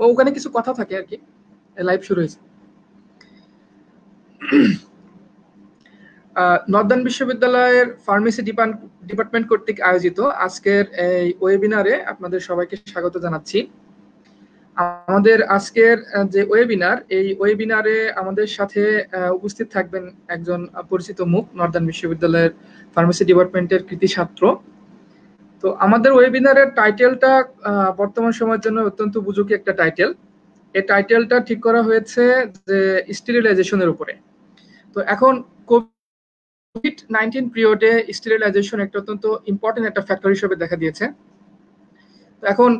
ও ওখানে কিছু কথা থাকে আর কি লাইভ শুরু হয়েছে। নর্দার্ন বিশ্ববিদ্যালয়ের ফার্মেসি ডিপার্টমেন্ট কর্তৃক আয়োজিত আজকের এই ওয়েবিনারে আপনাদের সবাইকে স্বাগত জানাচ্ছি। আমাদের আজকের যে ওয়েবিনার এই ওয়েবিনারে আমাদের সাথে উপস্থিত থাকবেন একজন পরিচিত মুখ, নর্দার্ন বিশ্ববিদ্যালয়ের ফার্মেসি ডিপার্টমেন্টের কৃতি ছাত্র। তো আমাদের ওয়েবিনারের টাইটেলটা বর্তমান সময়ের জন্য অত্যন্ত উপযোগী একটা টাইটেল এই টাইটেলটা ঠিক করা হয়েছে যে স্টেরিলাইজেশনের উপরে। তো এখন কোভিড নাইন্টিন পিরিয়ডে স্টেরিলাইজেশন একটা অত্যন্ত ইম্পর্টেন্ট একটা ফ্যাক্টর হিসেবে দেখা দিয়েছে। তো এখন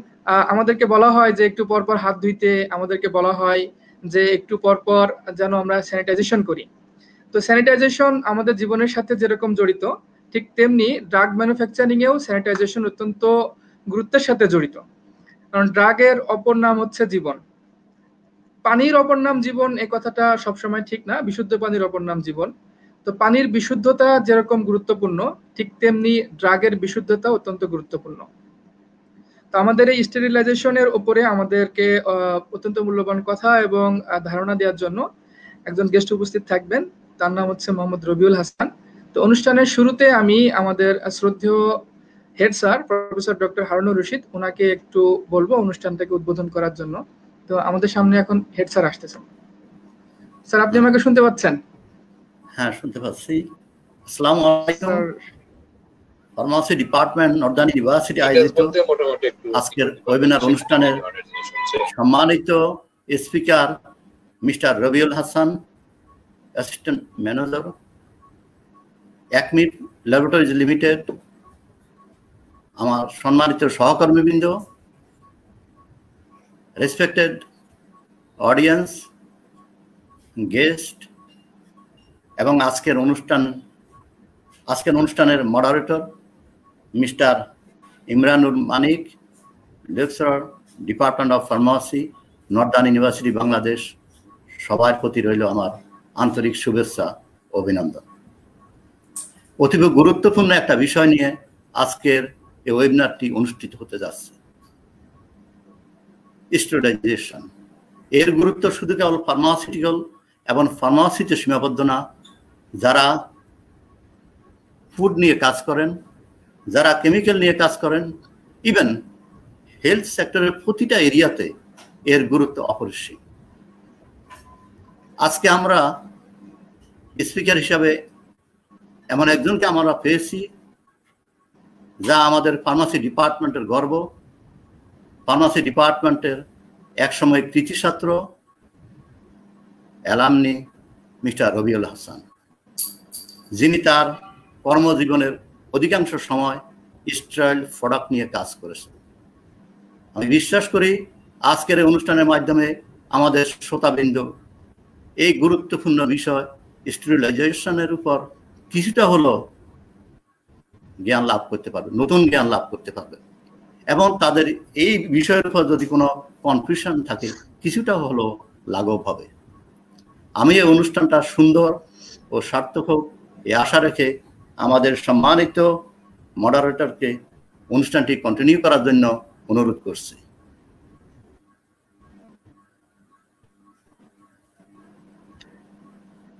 আমাদেরকে বলা হয় যে একটু পরপর হাত ধুইতে, আমাদেরকে বলা হয় যে একটু পরপর যেন আমরা স্যানিটাইজেশন করি। তো স্যানিটাইজেশন আমাদের জীবনের সাথে যেরকম জড়িত ঠিক তেমনি ড্রাগ ম্যানুফ্যাকচারিং এও স্যানিটাইজেশন অত্যন্ত গুরুত্বের সাথে জড়িত। কারণ ড্রাগের অপর নাম হচ্ছে জীবন। পানির অপর নাম জীবন এই কথাটা সবসময় ঠিক না, বিশুদ্ধ পানির অপর নাম জীবন। তো পানির বিশুদ্ধতা যেরকম গুরুত্বপূর্ণ, ঠিক তেমনি ড্রাগের বিশুদ্ধতা অত্যন্ত গুরুত্বপূর্ণ। তো আমাদের এই স্টেরিলাইজেশনের উপরে আমাদেরকে অত্যন্ত মূল্যবান কথা এবং ধারণা দেওয়ার জন্য একজন গেস্ট উপস্থিত থাকবেন। তার নাম হচ্ছে মোহাম্মদ রবিউল হাসান। তো অনুষ্ঠানের শুরুতে আমি আমাদের শ্রদ্ধেয় head sir professor doctor Harunur Rashid ওনাকে একটু বলব অনুষ্ঠানটাকে উদ্বোধন করার জন্য। তো আমাদের সামনে এখন হেড স্যার আসতেছেন। স্যার আপনি আমাকে শুনতে পাচ্ছেন? হ্যাঁ শুনতে পাচ্ছি। আসসালামু আলাইকুম। ফার্মাসি ডিপার্টমেন্ট নর্দান ইউনিভার্সিটি আয়োজিত আজকের ওয়েবিনার অনুষ্ঠানের সম্মানিত speaker mister Rabiul Hasan assistant manager Acme laboratories limited আমার সম্মানিত সহকর্মীবৃন্দ রেসপেক্টেড অডিয়েন্স গেস্ট এবং আজকের অনুষ্ঠান, আজকের অনুষ্ঠানের moderator mister Imranul Manik lecturer department of pharmacy northern university Bangladesh সবার প্রতি রইল আমার আন্তরিক শুভেচ্ছা, অভিনন্দন। অতীব গুরুত্বপূর্ণ একটা বিষয় নিয়ে আজকের এই ওয়েবিনারটি অনুষ্ঠিত হতে যাচ্ছে। স্টেরিলাইজেশন এর গুরুত্ব শুধু কেবল ফার্মাসিউটিক্যাল এবং ফার্মাসিতে সীমাবদ্ধ না, যারা ফুড নিয়ে কাজ করেন, যারা কেমিক্যাল নিয়ে কাজ করেন ইভেন হেলথ সেক্টরের প্রতিটা এরিয়াতে এর গুরুত্ব অপরিসীম। আজকে আমরা স্পিকার হিসাবে এমন একজনকে আমরা পেয়েছি, যা আমাদের ফার্মাসি ডিপার্টমেন্টের গর্ব। ফার্মাসি ডিপার্টমেন্টের একসময় কৃতি ছাত্র, অ্যালামনি মিস্টার রবিউল হাসান। যিনি তার কর্মজীবনের অধিকাংশ সময় স্টাইল প্রোডাক্ট নিয়ে কাজ করেছেন। আমি বিশ্বাস করি, আজকের এই অনুষ্ঠানের মাধ্যমে আমাদের শ্রোতাবৃন্দ এই গুরুত্বপূর্ণ বিষয় স্টেরিলাইজেশনের উপর কিছুটা হলো জ্ঞান লাভ করতে পারবে, নতুন জ্ঞান লাভ করতে পারবে। এবং তাদের এই বিষয়ের উপর যদি কোনো কনফিউশন থাকে, কিছুটা হলো লাঘব হবে। আমি এই অনুষ্ঠানটা সুন্দর ও সার্থক হোক, এই আশা রেখে আমাদের সম্মানিত মডারেটরকে অনুষ্ঠানটি কন্টিনিউ করার জন্য অনুরোধ করছি।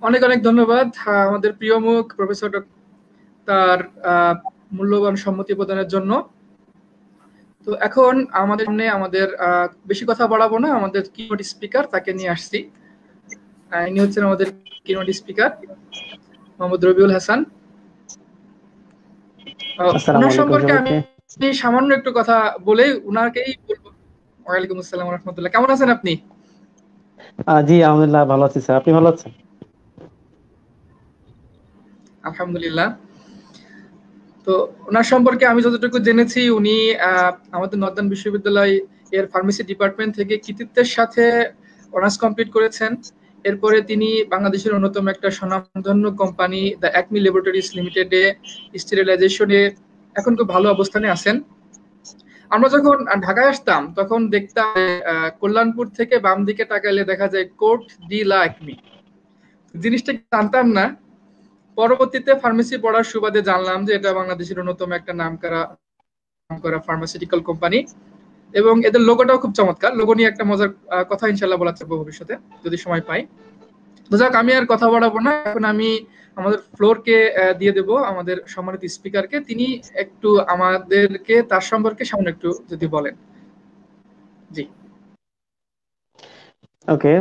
অনেক অনেক ধন্যবাদ। আমাদের প্রিয় মুখ প্রফেসর তার মূল্যবান সম্মতি প্রদানের জন্য। তো এখন আমাদের সামনে আমাদের বেশি কথা বাড়াবো না। আমাদের কিনোট স্পিকার তাকে নিয়ে আসছি। ইনি হচ্ছেন আমাদের কিনোট স্পিকার মোহাম্মদ রবিউল হাসান। ওনার সম্পর্কে আমি সামান্য একটু কথা বলে উনাকেই বলব। ওয়ালাইকুম আসসালাম রহমতুল্লাহ। কেমন আছেন আপনি? জি আলহামদুলিল্লাহ ভালো আছি স্যার। আপনি ভালো আছেন? আলহামদুলিল্লাহ। তো ওনার সম্পর্কে আমি যতটুকু জেনেছি, উনি আমাদের নর্দার্ন বিশ্ববিদ্যালয় এর ফার্মেসি ডিপার্টমেন্ট থেকে কৃতিত্বের সাথে অনার্স কমপ্লিট করেছেন। এরপরে তিনি বাংলাদেশের অন্যতম একটা স্বনামধন্য কোম্পানি দ্য অ্যাকমি ল্যাবরেটরিজ লিমিটেডে স্টেরিলাইজেশনে এখন খুব ভালো অবস্থানে আছেন। আমরা যখন ঢাকায় আসতাম, তখন দেখতাম কল্যাণপুর থেকে বাম দিকে তাকাইলে দেখা যায় কোর্ট ডি লা অ্যাকমি। জিনিসটা জানতাম না পরবর্তীতে ফার্মেসি পড়ার সুবাদে জানলাম যে এটা বাংলাদেশের অন্যতম একটা নাম করা নাম করা ফার্মাসিউটিক্যাল কোম্পানি এবং এদের লোগোটাও খুব চমৎকার। লোগো নিয়ে একটা মজার কথা ইনশাল্লাহ বলা চাইব ভবিষ্যতে, যদি সময় পাই। তো যাক, আমি আর কথা বাড়াবো না। এখন আমি আমাদের ফ্লোরকে দিয়ে দেব আমাদের সম্মানিত স্পিকারকে তিনি একটু আমাদেরকে, তার সম্পর্কে সামনে একটু যদি বলেন। জি। ওকে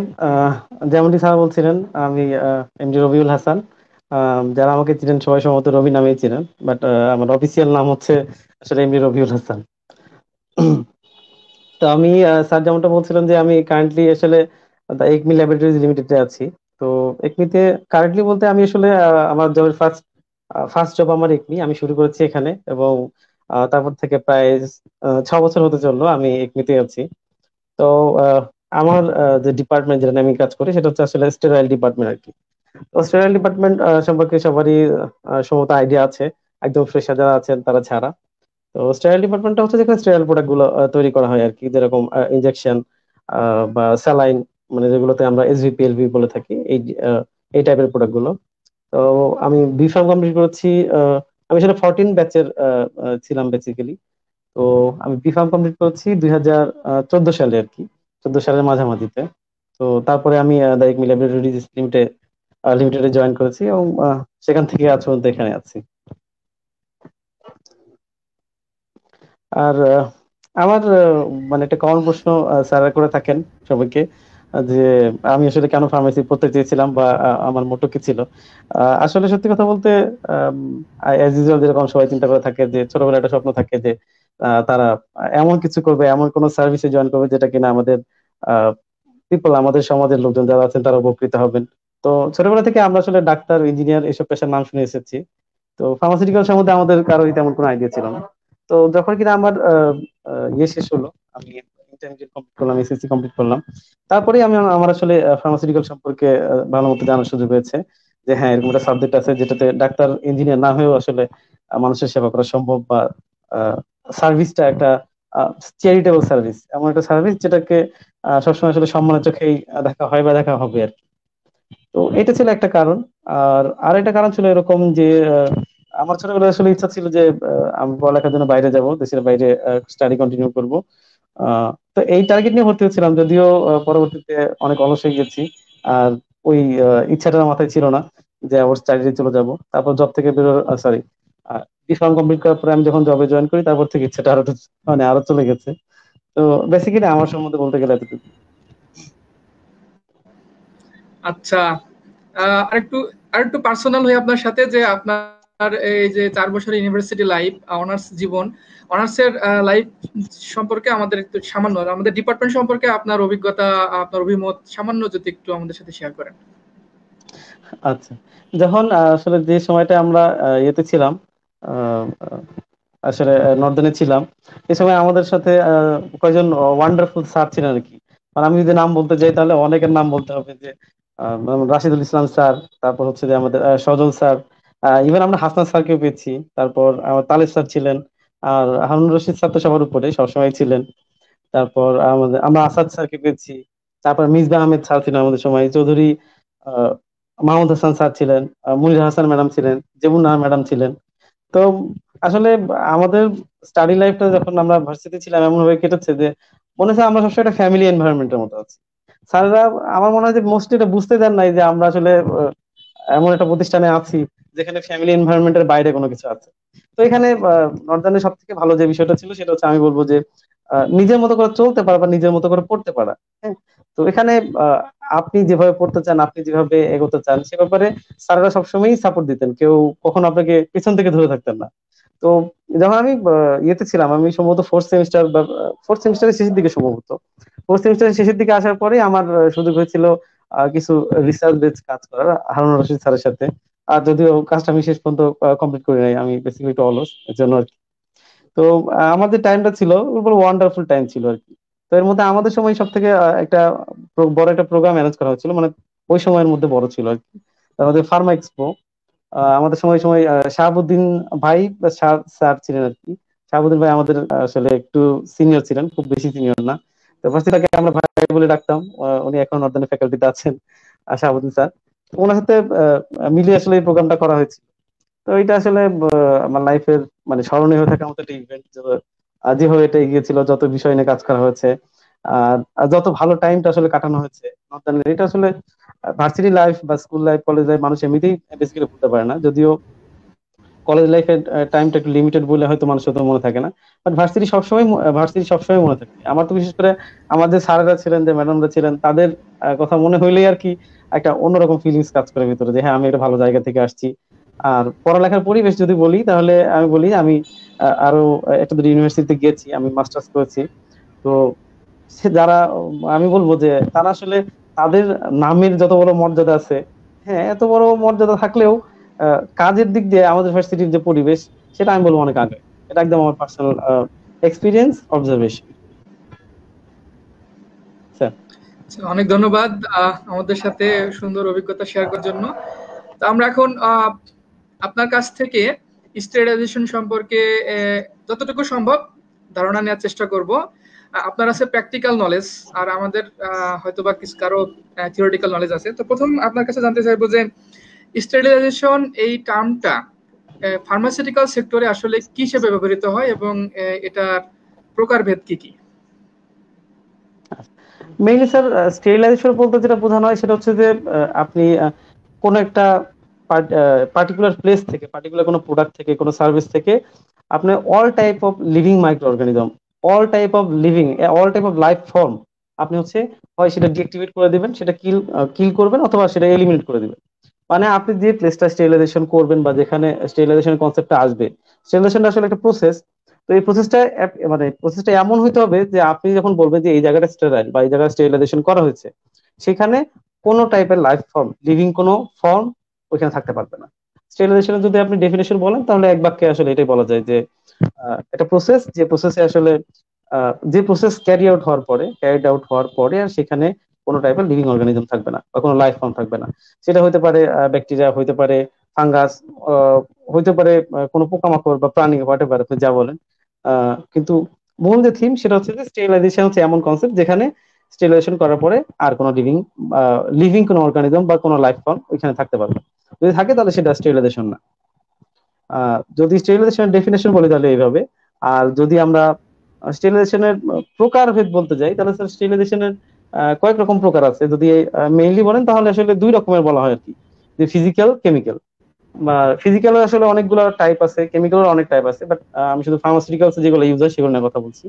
যেমনটি স্যার বলছিলেন, আমি এমডি রবিউল হাসান যারা আমাকে চিনেন, সবাই সম্ভবত রবি নামেই চিনেন বাট আমার অফিসিয়াল নাম হচ্ছে আসলে এমনি রবিউল হাসান। তো আমি স্যার যেমনটা বলছিলেন যে আমি কারেন্টলি আসলে একমি ল্যাবরেটরিজ লিমিটেডে আছি। তো একমিতে কারেন্টলি বলতে আমি আসলে আমার জবের ফার্স্ট ফার্স্ট জব আমার একমি আমি শুরু করেছি এখানে এবং তারপর থেকে প্রায় ছ বছর হতে চলল আমি একমিতে আছি। তো আমার যে ডিপার্টমেন্ট যেটা আমি কাজ করি সেটা হচ্ছে আসলে স্টেরাইল ডিপার্টমেন্ট আর কি। স্টেরাইল ডিপার্টমেন্ট সম্পর্কে সবারই সম্ভবত আইডিয়া আছে। একদম ফ্রেশার যারা আছেন, তারা ছাড়া। তো স্টেরাইল ডিপার্টমেন্টটা হচ্ছে যেখানে স্টেরাইল প্রোডাক্টগুলো তৈরি করা হয় আর কি যেরকম ইনজেকশন বা স্যালাইন মানে যেগুলোতে আমরা এসভিপি এলভি বলে থাকি, এই এই টাইপের প্রোডাক্টগুলো। তো আমি বি ফার্ম কমপ্লিট করেছি আমি সেটা ফোরটিন ব্যাচের ছিলাম বেসিক্যালি তো আমি বি ফার্ম কমপ্লিট করেছি দুই হাজার চোদ্দ সালে আর কি চোদ্দ সালের মাঝামাঝিতে। তো তারপরে আমি দায়িক মিল ল্যাবরেটরিজ লিমিটেড জয়েন করেছি এবং সেখান থেকে আজ পর্যন্ত এখানে আছি। আর আমার মানে একটা কমন প্রশ্ন স্যার করে থাকেন সবাইকে, যে আমি আসলে কেন ফার্মেসি পড়তে চেয়েছিলাম বা আমার মোটো কি ছিল? আসলে সত্যি কথা বলতে যেরকম সবাই চিন্তা করে থাকে যে, ছোটবেলায় একটা স্বপ্ন থাকে যে তারা এমন কিছু করবে, এমন কোন সার্ভিসে জয়েন করবে যেটা কিনা আমাদের পিপল আমাদের সমাজের লোকজন যারা আছেন তারা উপকৃত হবেন। তো ছোটবেলা থেকে আমরা আসলে ডাক্তার ইঞ্জিনিয়ার এসব পেশার নাম শুনে এসেছি। তো ফার্মাসিউটিক্যাল সম্বন্ধে আমাদের কারোই তেমন কোনো আইডিয়া ছিল না। তো যখন কিনা আমার ইয়ে শেষ হলো, আমি ইন্টারমিডিয়েট কমপ্লিট করলাম এসএসসি কমপ্লিট করলাম। তারপরে আমি আমার আসলে ফার্মাসিউটিক্যাল সম্পর্কে ভালো মতো জানার সুযোগ হয়েছে যে হ্যাঁ এরকম একটা সাবজেক্ট আছে যেটাতে ডাক্তার ইঞ্জিনিয়ার না হয়েও আসলে মানুষের সেবা করা সম্ভব বা সার্ভিসটা একটা চ্যারিটেবল সার্ভিস এমন একটা সার্ভিস যেটাকে সবসময় আসলে সম্মানের চোখেই দেখা হয় বা দেখা হবে আর তো এটা ছিল একটা কারণ। আর আর একটা কারণ ছিল এরকম যে আমার ছোটবেলায় আসলে ইচ্ছা ছিল যে আমি পড়ালেখার জন্য বাইরে যাব, দেশের বাইরে স্টাডি কন্টিনিউ করব। তো এই টার্গেট নিয়ে ভর্তি হচ্ছিলাম, যদিও পরবর্তীতে অনেক অলস হয়ে গেছি। আর ওই ইচ্ছাটা মাথায় ছিল না যে আবার স্টাডিতে চলে যাব। তারপর জব থেকে বেরো সরি ফার্ম কমপ্লিট করার পরে আমি যখন জবে জয়েন করি, তারপর থেকে ইচ্ছাটা আরও মানে আরও চলে গেছে। তো বেসিক্যালি আমার সম্বন্ধে বলতে গেলে এতটুকু। আচ্ছা আরেকটু আরেকটু পার্সোনাল হয়ে আপনার সাথে যে আপনার এই যে চার বছরের ইউনিভার্সিটি লাইফ অনার্স জীবন অনার্সের লাইফ সম্পর্কে আমাদের একটু সামান্য, আমাদের ডিপার্টমেন্ট সম্পর্কে আপনার অভিজ্ঞতা, আপনার অভিমত সামান্য যদি একটু আমাদের সাথে শেয়ার করেন। আচ্ছা যখন আসলে যে সময়টা আমরা ইয়েতে ছিলাম আসলে নর্দনে ছিলাম এই সময় আমাদের সাথে কয়েকজন ওয়ান্ডারফুল স্যার ছিলেন আর কি। মানে আমি যদি নাম বলতে যাই তাহলে অনেকের নাম বলতে হবে যে রাশিদুল ইসলাম স্যার, তারপর হচ্ছে যে আমাদের সজল স্যার ইভেন আমরা হাসনাত স্যারকেও পেয়েছি। তারপর আমার তালেব স্যার ছিলেন, আর হারুন রশিদ স্যার তো সবার উপরে সবসময় ছিলেন। তারপর আমাদের, আমরা আসাদ স্যারকে পেয়েছি। তারপর মিসবা আহমেদ স্যার ছিলেন আমাদের সময়। চৌধুরী মাহমুদ হাসান স্যার ছিলেন মুনির হাসান ম্যাডাম ছিলেন জেবুন্নাহার ম্যাডাম ছিলেন। তো আসলে আমাদের স্টাডি লাইফটা যখন আমরা ভার্সিটি ছিলাম এমন ভাবে কেটেছে যে মনে হচ্ছে আমরা সবসময় একটা ফ্যামিলি এনভায়রনমেন্টের মতো আছি। স্যাররা, আমার মনে হয় যে মোস্টলি এটা বুঝতে দেন নাই যে আমরা আসলে এমন একটা প্রতিষ্ঠানে আছি যেখানে ফ্যামিলি এনভায়রনমেন্টের বাইরে কোনো কিছু আছে। তো এখানে নর্দার্নের সব থেকে ভালো যে বিষয়টা ছিল সেটা হচ্ছে আমি বলব যে নিজের মতো করে চলতে পারা বা নিজের মতো করে পড়তে পারা হ্যাঁ? তো এখানে আপনি যেভাবে পড়তে চান, আপনি যেভাবে এগোতে চান, সে ব্যাপারে স্যাররা সবসময়ই সাপোর্ট দিতেন। কেউ কখনো আপনাকে পিছন থেকে ধরে থাকতেন না। তো যখন আমি ইয়েতে ছিলাম, আমি সম্ভবত ফোর্থ সেমিস্টার বা ফোর্থ সেমিস্টারের শেষের দিকে সম্ভবত ফোর্থ সেমিস্টারের শেষের দিকে আসার পরে আমার সুযোগ হয়েছিল কিছু রিসার্চ বেস কাজ করার হারুন রশিদ স্যারের সাথে। আর যদিও কাজটা আমি শেষ পর্যন্ত কমপ্লিট করি নাই, আমি বেসিক্যালি একটু অলস এর জন্য আর কি। তো আমাদের টাইমটা ছিল ওয়ান্ডারফুল টাইম ছিল আর কি। তো এর মধ্যে আমাদের সময় সব থেকে একটা বড় একটা প্রোগ্রাম অ্যারেঞ্জ করা হয়েছিল মানে ওই সময়ের মধ্যে বড় ছিল আর কি। আমাদের ফার্মা এক্সপো আমাদের সময় সময় শাহাবুদ্দিন ভাই স্যার ছিলেন আর কি। শাহাবুদ্দিন ভাই আমাদের আসলে একটু সিনিয়র ছিলেন, খুব বেশি সিনিয়র না। তো আমরা ভাই বলে ডাকতাম। উনি এখন ফ্যাকাল্টিতে আছেন। স্যার। ওনার সাথে আসলে এই প্রোগ্রামটা করা হয়েছিল তো এটা আসলে আমার লাইফের মানে স্মরণীয় হয়ে থাকার মতো একটা ইভেন্ট যেভাবে এটা এগিয়েছিল, যত বিষয় নিয়ে কাজ করা হয়েছে, আর যত ভালো টাইমটা আসলে কাটানো হয়েছে এটা আসলে ভার্সিটি লাইফ বা স্কুল লাইফ কলেজ লাইফ মানুষ এমনিতেই বেসিক্যালি ভুলতে পারে না। যদিও কলেজ লাইফের টাইমটা একটু লিমিটেড বলে হয়তো মানুষের তো মনে থাকে না। বাট ভার্সিটি সবসময় ভার্সিটি সবসময় মনে থাকে। আমার তো বিশেষ করে আমাদের স্যারেরা ছিলেন, যে ম্যাডামরা ছিলেন, তাদের কথা মনে হইলেই আর কি একটা অন্যরকম ফিলিংস কাজ করে ভিতরে যে হ্যাঁ আমি একটা ভালো জায়গা থেকে আসছি। আর পড়ালেখার পরিবেশ যদি বলি, তাহলে আমি বলি আমি আরও একটা দুটো ইউনিভার্সিটিতে গেছি আমি মাস্টার্স করেছি। তো সে যারা, আমি বলব যে, তারা আসলে তাদের নামের যত বড় মর্যাদা আছে হ্যাঁ এত বড় মর্যাদা থাকলেও কাজের দিক দিয়ে আমাদের ভার্সিটির যে পরিবেশ, সেটা আমি বলব অনেক আগে। এটা একদম আমার পার্সোনাল এক্সপিরিয়েন্স অবজারভেশন অনেক ধন্যবাদ আমাদের সাথে সুন্দর অভিজ্ঞতা শেয়ার করার জন্য। তো আমরা এখন আপনার কাছ থেকে স্টেরিলাইজেশন সম্পর্কে যতটুকু সম্ভব ধারণা নেওয়ার চেষ্টা করব। আপনার আছে প্র্যাকটিক্যাল নলেজ আর আমাদের হয়তো বা কিছু কারও থিওরিটিক্যাল নলেজ আছে। তো প্রথম আপনার কাছে জানতে চাইব যে স্টেরিলাইজেশন এই টার্মটা ফার্মাসিউটিক্যাল সেক্টরে আসলে কি হিসেবে ব্যবহৃত হয় এবং এটার প্রকারভেদ কি কি? মেইনলি স্যার স্টেরিলাইজেশন বলতে যেটা বোঝানো হয় সেটা হচ্ছে যে আপনি কোন একটা পার্টিকুলার প্লেস থেকে পার্টিকুলার কোনো প্রোডাক্ট থেকে, কোনো সার্ভিস থেকে আপনি all type of living micro organism all type of living all type of life form আপনি হচ্ছে হয় সেটা ডিঅ্যাক্টিভেট করে দিবেন, সেটা কিল কিল করবেন অথবা সেটা এলিমিনেট করে দিবেন। মানে আপনি যে প্লেসটা স্টেরিলাইজেশন করবেন বা যেখানে স্টেরিলাইজেশন কনসেপ্টটা আসবে স্টেরিলাইজেশনটা আসলে একটা প্রসেস তো এই প্রসেসটা মানে প্রসেসটা এমন হইতে হবে যে আপনি যখন বলবেন যে এই জায়গাটা স্টেরাইল বা এই জায়গায় স্টেরিলাইজেশন করা হয়েছে, সেখানে কোনো টাইপের লাইফ ফর্ম লিভিং কোনো ফর্ম ওইখানে থাকতে পারবে না। স্টেরিলাইজেশনের যদি আপনি ডেফিনেশন বলেন, তাহলে এক বাক্যে আসলে এটাই বলা যায় যে এটা প্রসেস যে প্রসেসে আসলে যে প্রসেস ক্যারি আউট হওয়ার পরে ক্যারিড আউট হওয়ার পরে আর সেখানে কোনো টাইপের লিভিং অর্গানিজম থাকবে না বা কোনো লাইফ ফর্ম থাকবে না। সেটা হতে পারে ব্যাকটেরিয়া হইতে পারে ফাঙ্গাস হইতে পারে কোনো পোকামাকড় বা প্রাণী হোয়াট আপনি যা বলেন। কিন্তু মূল যে থিম সেটা হচ্ছে যে স্টেরিলাইজেশন হচ্ছে এমন কনসেপ্ট যেখানে স্টেরিলাইজেশন করার পরে আর কোনো লিভিং লিভিং কোনো অর্গানিজম বা কোনো লাইফ ফর্ম ওইখানে থাকতে পারবে যদি থাকে তাহলে সেটা স্টেরিলাইজেশন না। যদি স্টেরিলাইজেশনের ডেফিনেশন বলি তাহলে এইভাবে। আর যদি আমরা স্টেরিলাইজেশনের প্রকারভেদ বলতে যাই, তাহলে স্যার স্টেরিলাইজেশনের কয়েক রকম প্রকার আছে। যদি মেইনলি বলেন, তাহলে আসলে দুই রকমের বলা হয় আর কি। যে ফিজিক্যাল কেমিক্যাল বা ফিজিক্যাল আসলে অনেকগুলো টাইপ আছে কেমিক্যাল অনেক টাইপ আছে বাট আমি শুধু ফার্মাসিউটিক্যালস যেগুলো ইউজ হয় সেগুলো নিয়ে কথা বলছি।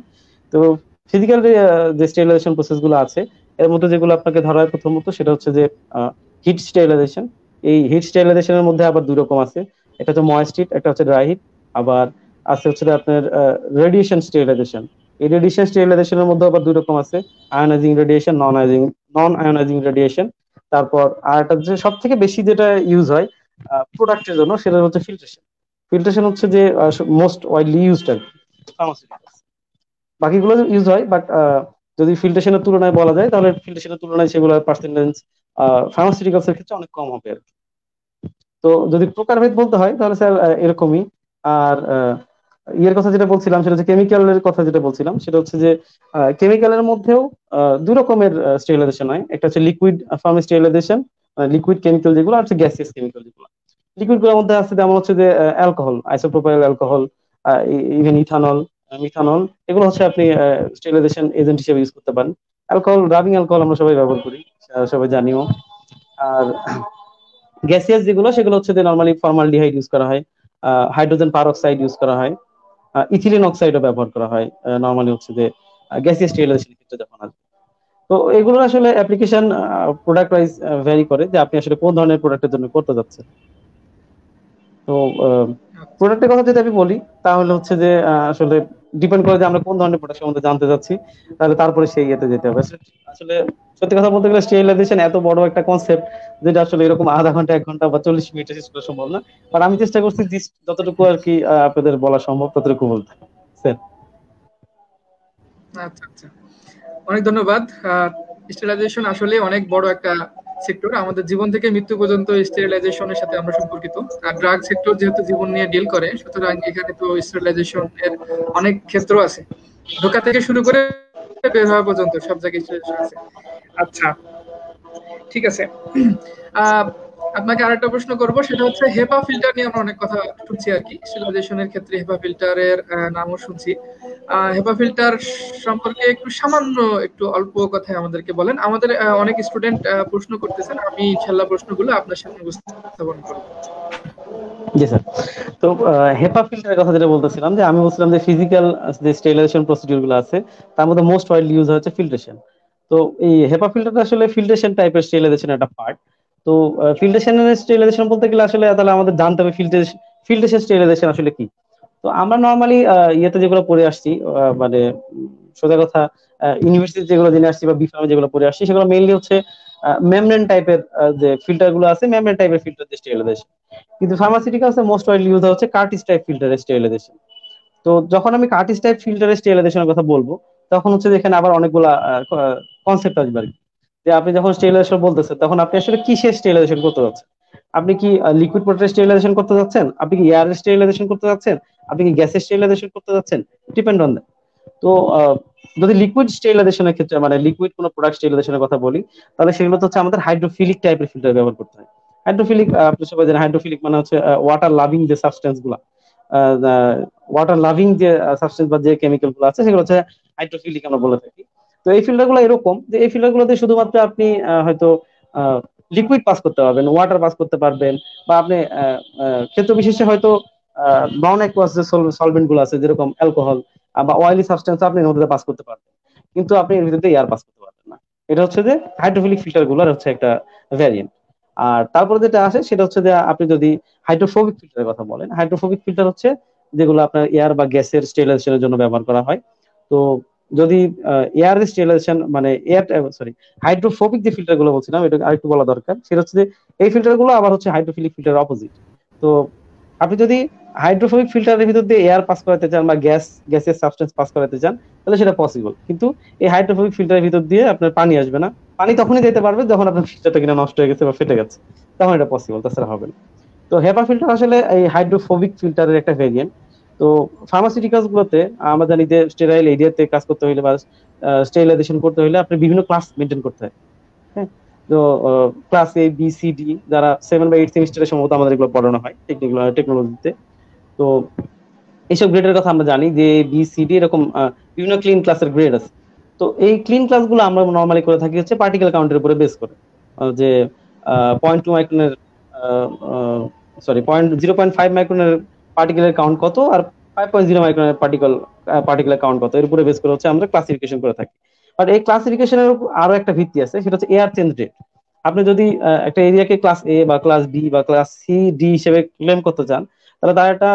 তো ফিজিক্যাল যে স্টেরিলাইজেশন প্রসেসগুলো আছে, এর মধ্যে যেগুলো আপনাকে ধরা হয় প্রথমত, সেটা হচ্ছে যে হিট স্টেরিলাইজেশন এই হিট স্টেরিলাইজেশনের মধ্যে আবার দুই রকম আছে। একটা হচ্ছে ময়েস্ট হিট একটা হচ্ছে ড্রাই হিট আবার আছে হচ্ছে আপনার রেডিয়েশন স্টেরিলাইজেশন এই রেডিয়েশন স্টেরিলাইজেশনের মধ্যে আবার দুই রকম আছে ionizing radiation non ionizing non ionizing radiation তারপর আর একটা যে সব থেকে বেশি যেটা ইউজ হয় প্রোডাক্টের জন্য সেটা হচ্ছে ফিল্ট্রেশন ফিল্ট্রেশন হচ্ছে যে মোস্ট ওয়াইডলি ইউজড আর বাকিগুলো ইউজ হয় বাট যদি ফিল্ট্রেশনের তুলনায় বলা যায়, তাহলে ফিল্ট্রেশনের তুলনায় সেগুলোর পার্সেন্টেজ ফার্মাসিউটিক্যালস এর ক্ষেত্রে অনেক কম হবে আর তো যদি প্রকারভেদ বলতে হয়, তাহলে স্যার এরকমই। আর ইয়ের কথা যেটা বলছিলাম, সেটা হচ্ছে কেমিক্যালের কথা যেটা বলছিলাম, সেটা হচ্ছে যে কেমিক্যালের মধ্যেও দুই রকমের স্টেরিলাইজেশন হয়। একটা হচ্ছে liquid form sterilization liquid chemical যেগুলো, আর হচ্ছে গ্যাসিয়াস কেমিক্যাল যেগুলো। লিকুইডগুলোর মধ্যে আছে যেমন হচ্ছে যে alcohol isopropyl alcohol even ethanol methanol এগুলো হচ্ছে আপনি স্টেরিলাইজেশন এজেন্ট হিসেবে ইউজ করতে পারেন। অ্যালকোহল রাবিং অ্যালকোহল আমরা সবাই ব্যবহার করি সবাই জানিও। আর গ্যাসিয়াস যেগুলো, সেগুলো হচ্ছে যে নর্মালি ফর্মালডিহাইড ইউজ করা হয় হাইড্রোজেন পারঅক্সাইড ইউজ করা হয়। ইথিলিন অক্সাইডও ব্যবহার করা হয় নর্মালি হচ্ছে যে গ্যাসিয়াস স্টেরিলাইজেশন ক্ষেত্রে যখন আসবে। তো এগুলো আসলে অ্যাপ্লিকেশন প্রোডাক্ট ওয়াইজ ভ্যারি করে যে আপনি আসলে কোন ধরনের প্রোডাক্টের জন্য করতে যাচ্ছেন। তো প্রোডাক্টের কথা যদি আমি বলি, তাহলে হচ্ছে যে আসলে ডিপেন্ড করে যে আমরা কোন ধরনের প্রোডাক্ট সম্বন্ধে জানতে যাচ্ছি, তাহলে তারপরে সেই ইয়েতে যেতে হবে। আসলে সত্যি কথা বলতে গেলে স্টেরিলাইজেশন এত বড় একটা কনসেপ্ট যেটা আসলে এরকম আধা ঘণ্টা, এক ঘণ্টা বা চল্লিশ মিনিটে শেষ করা সম্ভব না। বাট আমি চেষ্টা করছি যতটুকু আর কি আপনাদের বলা সম্ভব, ততটুকু বলতে। স্যার। আচ্ছা আচ্ছা। অনেক ধন্যবাদ। স্টেরিলাইজেশন আসলে অনেক বড় একটা সেক্টর আমাদের জীবন থেকে মৃত্যু পর্যন্ত স্টেরিলাইজেশনের সাথে আমরা সম্পর্কিত। আর ড্রাগ সেক্টর যেহেতু জীবন নিয়ে ডিল করে, সুতরাং এখানে তো স্টেরিলাইজেশন এর অনেক ক্ষেত্র আছে। ঢোকা থেকে শুরু করে বের হওয়া পর্যন্ত সব জায়গায় আচ্ছা ঠিক আছে। আপনাকে আরেকটা প্রশ্ন করব, সেটা হচ্ছে হেপা ফিল্টার নিয়ে আমরা অনেক কথা শুনছি আর কি। স্টেলাইজেশনের ক্ষেত্রে হেপা ফিল্টারের নামও শুনছি। হেপা ফিল্টার সম্পর্কে একটু সামান্য একটু অল্প কথায় আমাদেরকে বলেন। আমাদের অনেক স্টুডেন্ট প্রশ্ন করতেছেন। আমি ইনশাল্লাহ প্রশ্নগুলো আপনার সামনে উপস্থাপন করব। জি, স্যার। তো হেপা ফিল্টারের কথা যেটা বলতেছিলাম যে, আমি বলছিলাম যে ফিজিক্যাল যে স্টেলাইজেশন প্রসিডিউরগুলো আছে, তার মধ্যে মোস্ট ওয়াইডলি ইউজ হচ্ছে ফিল্ট্রেশন তো এই হেপা ফিল্টারটা আসলে ফিল্ট্রেশন টাইপের স্টেলাইজেশন একটা পার্ট তো ফিল্ট্রেশনের স্টেলাইজেশন বলতে গেলে আসলে, তাহলে আমাদের জানতে হবে ফিল্ট্রেশন ফিল্ট্রেশন স্টেলাইজেশন আসলে কি? তো আমরা নর্মালি ইয়েতে যেগুলো পড়ে আসছি মানে সোজা কথা ইউনিভার্সিটি যেগুলো জেনে আসছি বা বিফার্মে যেগুলো পড়ে আসছি, সেগুলো মেইনলি হচ্ছে মেমব্রেন টাইপের যে ফিল্টারগুলো আছে মেমব্রেন টাইপের ফিল্টার দিয়ে স্টেরিলাইজেশন কিন্তু ফার্মাসিউটিক্যালসে মোস্ট ওয়াইডলি ইউজ হচ্ছে কার্টিস টাইপ ফিল্টারের স্টেরিলাইজেশন তো যখন আমি কার্টিস টাইপ ফিল্টারের স্টেরিলাইজেশনের কথা বলব, তখন হচ্ছে এখানে আবার অনেকগুলা কনসেপ্ট আসবে আর কি। যে আপনি যখন স্টেরিলাইজেশন বলতেছেন, তখন আপনি আসলে কিসের স্টেরিলাইজেশন করতে যাচ্ছেন? আপনি কি লিকুইড প্রোটের স্টেরিলাইজেশন করতে যাচ্ছেন? আপনি কি এয়ার স্টেরিলাইজেশন করতে যাচ্ছেন? আপনি কি গ্যাসের স্টেরিলাইজেশন করতে যাচ্ছেন? ডিপেন্ড অন দ্যাট তো যদি লিকুইড স্টেরিলাইজেশনের ক্ষেত্রে মানে লিকুইড কোনো প্রোডাক্ট স্টেরিলাইজেশনের কথা বলি, তাহলে সেগুলো হচ্ছে আমাদের হাইড্রোফিলিক টাইপের ফিল্টার ব্যবহার করতে হয়। হাইড্রোফিলিক আপনি সবাই জানেন হাইড্রোফিলিক মানে হচ্ছে ওয়াটার লাভিং যে সাবস্টেন্সগুলা ওয়াটার লাভিং যে সাবস্টেন্স বা যে কেমিক্যালগুলো আছে, সেগুলো হচ্ছে হাইড্রোফিলিক আমরা বলে থাকি। তো এই ফিল্টারগুলো এরকম যে এই ফিল্টার গুলোতে শুধুমাত্র আপনি হয়তো লিকুইড পাস করতে পারবেন ওয়াটার পাস করতে পারবেন বা আপনি ক্ষেত্র বিশেষে হয়তো নন অ্যাকোয়াস যে সলভেন্টগুলো আছে, যেরকম অ্যালকোহল বা অয়েলি সাবস্টেন্স আপনি এর মধ্যে পাস করতে পারবেন। কিন্তু আপনি এর ভিতরে এয়ার পাস করতে পারবেন না। এটা হচ্ছে যে হাইড্রোফিলিক ফিল্টারগুলোর হচ্ছে একটা ভ্যারিয়েন্ট আর তারপরে যেটা আসে, সেটা হচ্ছে যে আপনি যদি হাইড্রোফোবিক ফিল্টারের কথা বলেন হাইড্রোফোবিক ফিল্টার হচ্ছে যেগুলো আপনার এয়ার বা গ্যাসের স্টেলাইজেশনের জন্য ব্যবহার করা হয়। তো যদি এয়ার স্টেলাইজেশন মানে এয়ার সরি হাইড্রোফোবিক যে ফিল্টারগুলো বলছিলাম এটা আরেকটু বলা দরকার, সেটা হচ্ছে যে এই ফিল্টারগুলো আবার হচ্ছে হাইড্রোফিলিক ফিল্টার অপোজিট তো আপনি যদি হাইড্রোফোবিক ফিল্টারের ভিতর দিয়ে এয়ার পাস করাতে চান বা গ্যাস গ্যাসের সাবস্টেন্স পাস করাতে চান, তাহলে সেটা পসিবল কিন্তু এই হাইড্রোফোবিক ফিল্টারের ভিতর দিয়ে আপনার পানি আসবে না। পানি তখনই যেতে পারবে যখন আপনার ফিল্টারটা কিনা নষ্ট হয়ে গেছে বা ফেটে গেছে। তখন এটা পসিবল তাছাড়া হবে না। তো হেপা ফিল্টার আসলে এই হাইড্রোফোবিক ফিল্টারের একটা ভেরিয়েন্ট তো ফার্মাসিউটিক্যালস গুলোতে আমরা জানি যে স্টেরাইল এরিয়াতে কাজ করতে হলে বা স্টেরিলাইজেশন করতে হলে আপনি বিভিন্ন ক্লাস মেনটেন করতে হয়। হ্যাঁ? তো class A B C D যারা সেভেন বা এইট সেমিস্টারের সম্ভবত আমাদের এগুলো পড়ানো হয় টেকনোলজিতে তো এইসব গ্রেডের কথা আমরা জানি যে বি সি ডি এরকম বিভিন্ন ক্লিন ক্লাসের গ্রেড আছে। তো এই ক্লিন ক্লাসগুলো আমরা নর্মালি করে থাকি হচ্ছে পার্টিকেল কাউন্টের উপরে বেস করে। যে point two মাইক্রনের sorry point zero point five মাইক্রনের পার্টিকেলের কাউন্ট কত আর ফাইভ পয়েন্ট জিরো মাইক্রনের পার্টিকেল পার্টিকেলের কাউন্ট কত? এর উপরে বেস করে হচ্ছে আমরা ক্লাসিফিকেশন করে থাকি। বাট এই ক্লাসিফিকেশনের আরও একটা ভিত্তি আছে, সেটা হচ্ছে এয়ার চেঞ্জ রেট আপনি যদি একটা এরিয়াকে ক্লাস এ বা ক্লাস বি বা ক্লাস সি ডি হিসেবে ক্লেম করতে চান, তাহলে তার একটা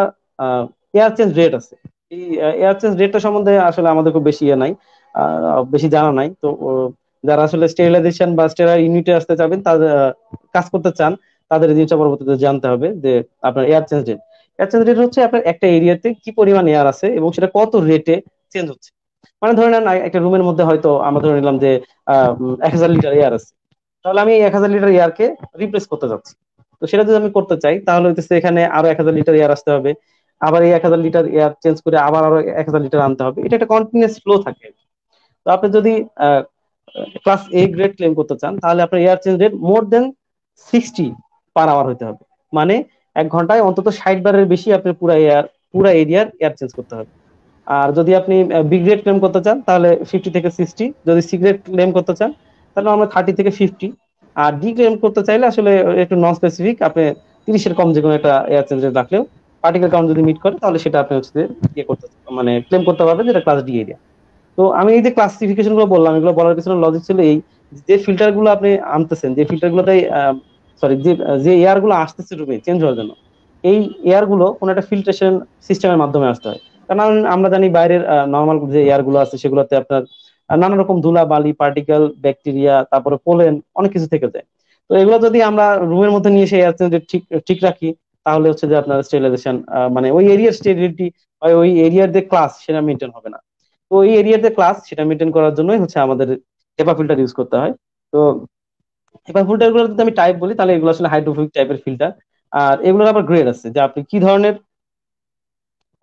এয়ার চেঞ্জ রেট আছে। এই এয়ার চেঞ্জ রেটটা সম্বন্ধে আসলে আমাদের খুব বেশি ইয়ে নাই বেশি জানা নাই। তো যারা আসলে স্টেরিলাইজেশন বা স্টেরাইল ইউনিটে আসতে চাবেন, তাদের কাজ করতে চান, তাদের জিনিসটা পরবর্তীতে জানতে হবে যে আপনার air change rate air change rate হচ্ছে আপনার একটা এরিয়াতে কি পরিমাণ এয়ার আছে এবং সেটা কত রেটে চেঞ্জ হচ্ছে? মানে ধরে নেন একটা রুমের মধ্যে হয়তো আমরা ধরে নিলাম যে এক হাজার লিটার এয়ার আছে। তাহলে আমি এক হাজার লিটার এয়ারকে রিপ্লেস করতে যাচ্ছি। তো সেটা যদি আমি করতে চাই, তাহলে হইতেছে এখানে আরও এক হাজার লিটার এয়ার আসতে হবে। আবার এই এক হাজার লিটার এয়ার চেঞ্জ করে আবার আরও এক হাজার লিটার আনতে হবে। এটা একটা কন্টিনিউস ফ্লো থাকে। তো আপনি যদি ক্লাস এ গ্রেড ক্লেম করতে চান, তাহলে আপনার air change rate more than sixty per hour হতে হবে। মানে এক ঘন্টায় অন্তত ষাট বারের বেশি আপনার পুরো এয়ার পুরো এরিয়ার এয়ার চেঞ্জ করতে হবে। আর যদি আপনি বি গ্রেড ক্লেম করতে চান, তাহলে ফিফটি থেকে সিক্সটি যদি সিগ্রেট ক্লেম করতে চান, তাহলে আমরা থার্টি থেকে ফিফটি আর ডি ক্লেম করতে চাইলে আসলে একটু নন স্পেসিফিক আপনি তিরিশের কম যে কোনো একটা এয়ার চেঞ্জ রাখলেও পার্টিকেল কাউন্ট যদি মিট করে, তাহলে সেটা আপনি হচ্ছে ইয়ে করতে মানে ক্লেম করতে পারবেন যেটা ক্লাস ডি এরিয়া তো আমি এই যে ক্লাসিফিকেশনগুলো বললাম, এগুলো বলার পিছনে লজিক ছিল এই যে ফিল্টারগুলো আপনি আনতেছেন, যে ফিল্টার গুলোতে সরি যে যে এয়ারগুলো আসতেছে রুমে চেঞ্জ হওয়ার জন্য, এই এয়ারগুলো কোন একটা ফিল্ট্রেশন সিস্টেমের মাধ্যমে আসতে হয়। কারণ আমরা জানি বাইরের নর্মাল যে এয়ারগুলো আছে সেগুলোতে আপনার নানা রকম ধুলা, বালি পার্টিকেল ব্যাকটেরিয়া তারপরে পোলেন অনেক কিছু থেকে যায়। তো এগুলো যদি আমরা রুমের মধ্যে নিয়ে এসে এয়ার চেঞ্জ ঠিক ঠিক রাখি, তাহলে হচ্ছে যে আপনার স্টেরিলাইজেশন মানে ওই এরিয়ার স্টেরিলিটি ওই এরিয়ার যে ক্লাস সেটা মেনটেন হবে না। তো এই এরিয়ার যে ক্লাস সেটা মেনটেন করার জন্যই হচ্ছে আমাদের হেপা ফিল্টার ইউজ করতে হয়। তো হেপা ফিল্টারগুলো যদি আমি টাইপ বলি, তাহলে এগুলো আসলে হাইড্রোফিক টাইপের ফিল্টার আর এগুলোর আবার গ্রেড আছে, যে আপনি কি ধরনের,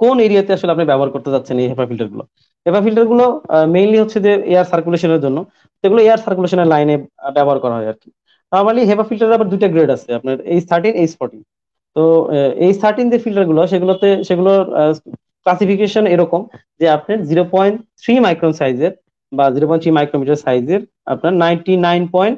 কোন এরিয়াতে আসলে আপনি ব্যবহার করতে যাচ্ছেন এই হেপা ফিল্টারগুলো? হেপা ফিল্টারগুলো মেইনলি হচ্ছে যে এয়ার সার্কুলেশনের জন্য। সেগুলো এয়ার সার্কুলেশনের লাইনে ব্যবহার করা হয় আর কি নর্মালি হেপা ফিল্টারের আবার দুইটা গ্রেড আছে, আপনার এইচ থার্টিন এইচ ফোরটিন তো এইচ থার্টিন যে ফিল্টারগুলো, সেগুলোতে, সেগুলোর ক্লাসিফিকেশন এরকম যে আপনার জিরো পয়েন্ট থ্রি মাইক্রন সাইজের বা জিরো পয়েন্ট থ্রি মাইক্রোমিটার সাইজের আপনার ninety nine point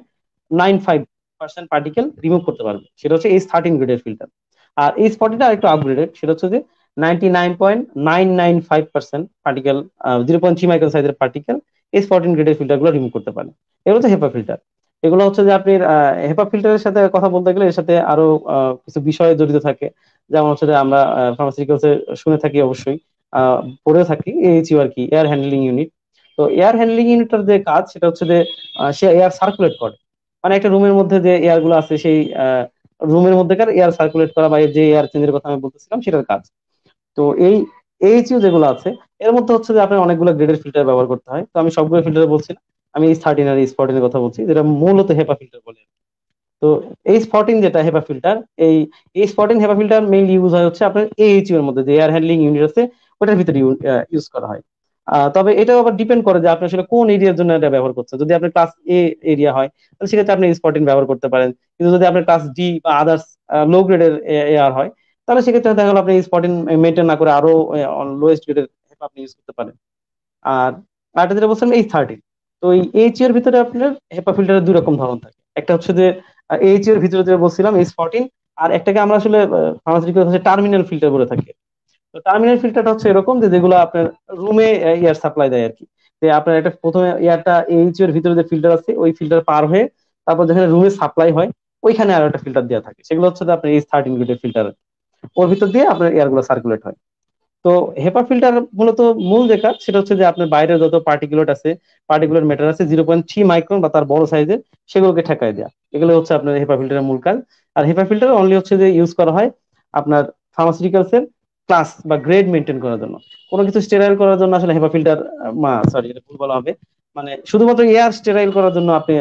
nine five percent particle remove করতে পারবে। সেটা হচ্ছে এইচ থার্টিন গ্রেডের ফিল্টার আর এইচ ফর্টিটা আরেকটু আপগ্রেডেড সেটা হচ্ছে যে ninety nine point nine nine five percent particle zero point three micron সাইজের পার্টিকেল এইচ ফোরটিন গ্রেডের ফিল্টারগুলো রিমুভ করতে পারে। এগুলো হচ্ছে হেপা ফিল্টার এগুলো হচ্ছে যে আপনি হেপা ফিল্টারের সাথে কথা বলতে গেলে এর সাথে আরও কিছু বিষয় জড়িত থাকে। যেমন হচ্ছে যে আমরা ফার্মাসিউটিক্যালসে শুনে থাকি অবশ্যই পড়েও থাকি এইচইউ আর কি এয়ার হ্যান্ডলিং ইউনিট তো এয়ার হ্যান্ডলিং ইউনিটের যে কাজ, সেটা হচ্ছে যে সে এয়ার সার্কুলেট করে। মানে একটা রুমের মধ্যে যে এয়ারগুলো আছে, সেই রুমের মধ্যেকার এয়ার সার্কুলেট করা বা যে এয়ার চেঞ্জের কথা আমি বলতেছিলাম, সেটার কাজ। তো এই এইচইউ যেগুলো আছে, এর মধ্যে হচ্ছে যে আপনার অনেকগুলো গ্রেডের ফিল্টার ব্যবহার করতে হয়। তো আমি সবগুলো ফিল্টার বলছি না, আমি থার্টিন আর ফোরটিনের কথা বলছি, যেটা মূলত হেপা ফিল্টার বলে তো এই ফোরটিন যেটা হেপা ফিল্টার এই এই fourteen HEPA filter mainly use হয় হচ্ছে আপনার এইচইউ এর মধ্যে, যে এয়ার হ্যান্ডলিং ইউনিট আছে, ওটার ভিতরে ইউজ করা হয়। তবে এটাও আবার ডিপেন্ড করে যে আপনি আসলে কোন এরিয়ার জন্য এটা ব্যবহার করছেন। যদি আপনার ক্লাস এ এরিয়া হয়, তাহলে সেক্ষেত্রে আপনি স্পটিন ব্যবহার করতে পারেন। কিন্তু যদি আপনার ক্লাস ডি বা আদার্স লো গ্রেডের এয়ার হয়, তাহলে সেক্ষেত্রে দেখা গেল আপনি স্পটিন মেনটেন না করে আরও লোয়েস্ট গ্রেডের আপনি ইউজ করতে পারেন। আর আরেকটা যেটা বলছেন এই থার্টি তো এই এইচ এর ভিতরে আপনার হেপা ফিল্টারের দুই রকম ধরন থাকে। একটা হচ্ছে যে এইচ এর ভিতরে যেটা বলছিলাম এইচ ফোরটিন আর একটাকে আমরা আসলে ফার্মাসিউটিক্যাল টার্মিনাল ফিল্টার বলে থাকি। তো টার্মিনাল ফিল্টারটা হচ্ছে এরকম যে যেগুলো আপনার রুমে এয়ার সাপ্লাই দেয় আর কি যে আপনার একটা প্রথমে এয়ারটা এইচ এর ভিতরে যে ফিল্টার আছে, ওই ফিল্টার পার হয়ে তারপর যেখানে রুমে সাপ্লাই হয়, ওইখানে আরও একটা ফিল্টার দেওয়া থাকে। সেগুলো হচ্ছে আপনার এইচ থার্টিন গ্রেডের ফিল্টার ওর ভিতর দিয়ে আপনার এয়ারগুলো সার্কুলেট হয়। তো হেপা ফিল্টার মূলত মূল যে কাজ, সেটা হচ্ছে যে আপনার বাইরের যত পার্টিকুলেট আছে পার্টিকুলার ম্যাটার আছে জিরো পয়েন্ট থ্রি মাইক্রন বা তার বড় সাইজের সেগুলোকে ঠেকায় দেওয়া এগুলো হচ্ছে আপনার হেপা ফিল্টারের মূল কাজ। আর হেপা ফিল্টার অনলি হচ্ছে যে ইউজ করা হয় আপনার ফার্মাসিউটিক্যালস এর ক্লাস বা গ্রেড মেনটেন করার জন্য। কোনো কিছু স্টেরাইল করার জন্য আসলে হেপা ফিল্টার মা সরি এটা ভুল বলা হবে। মানে শুধুমাত্র এয়ার স্টেরাইল করার জন্য আপনি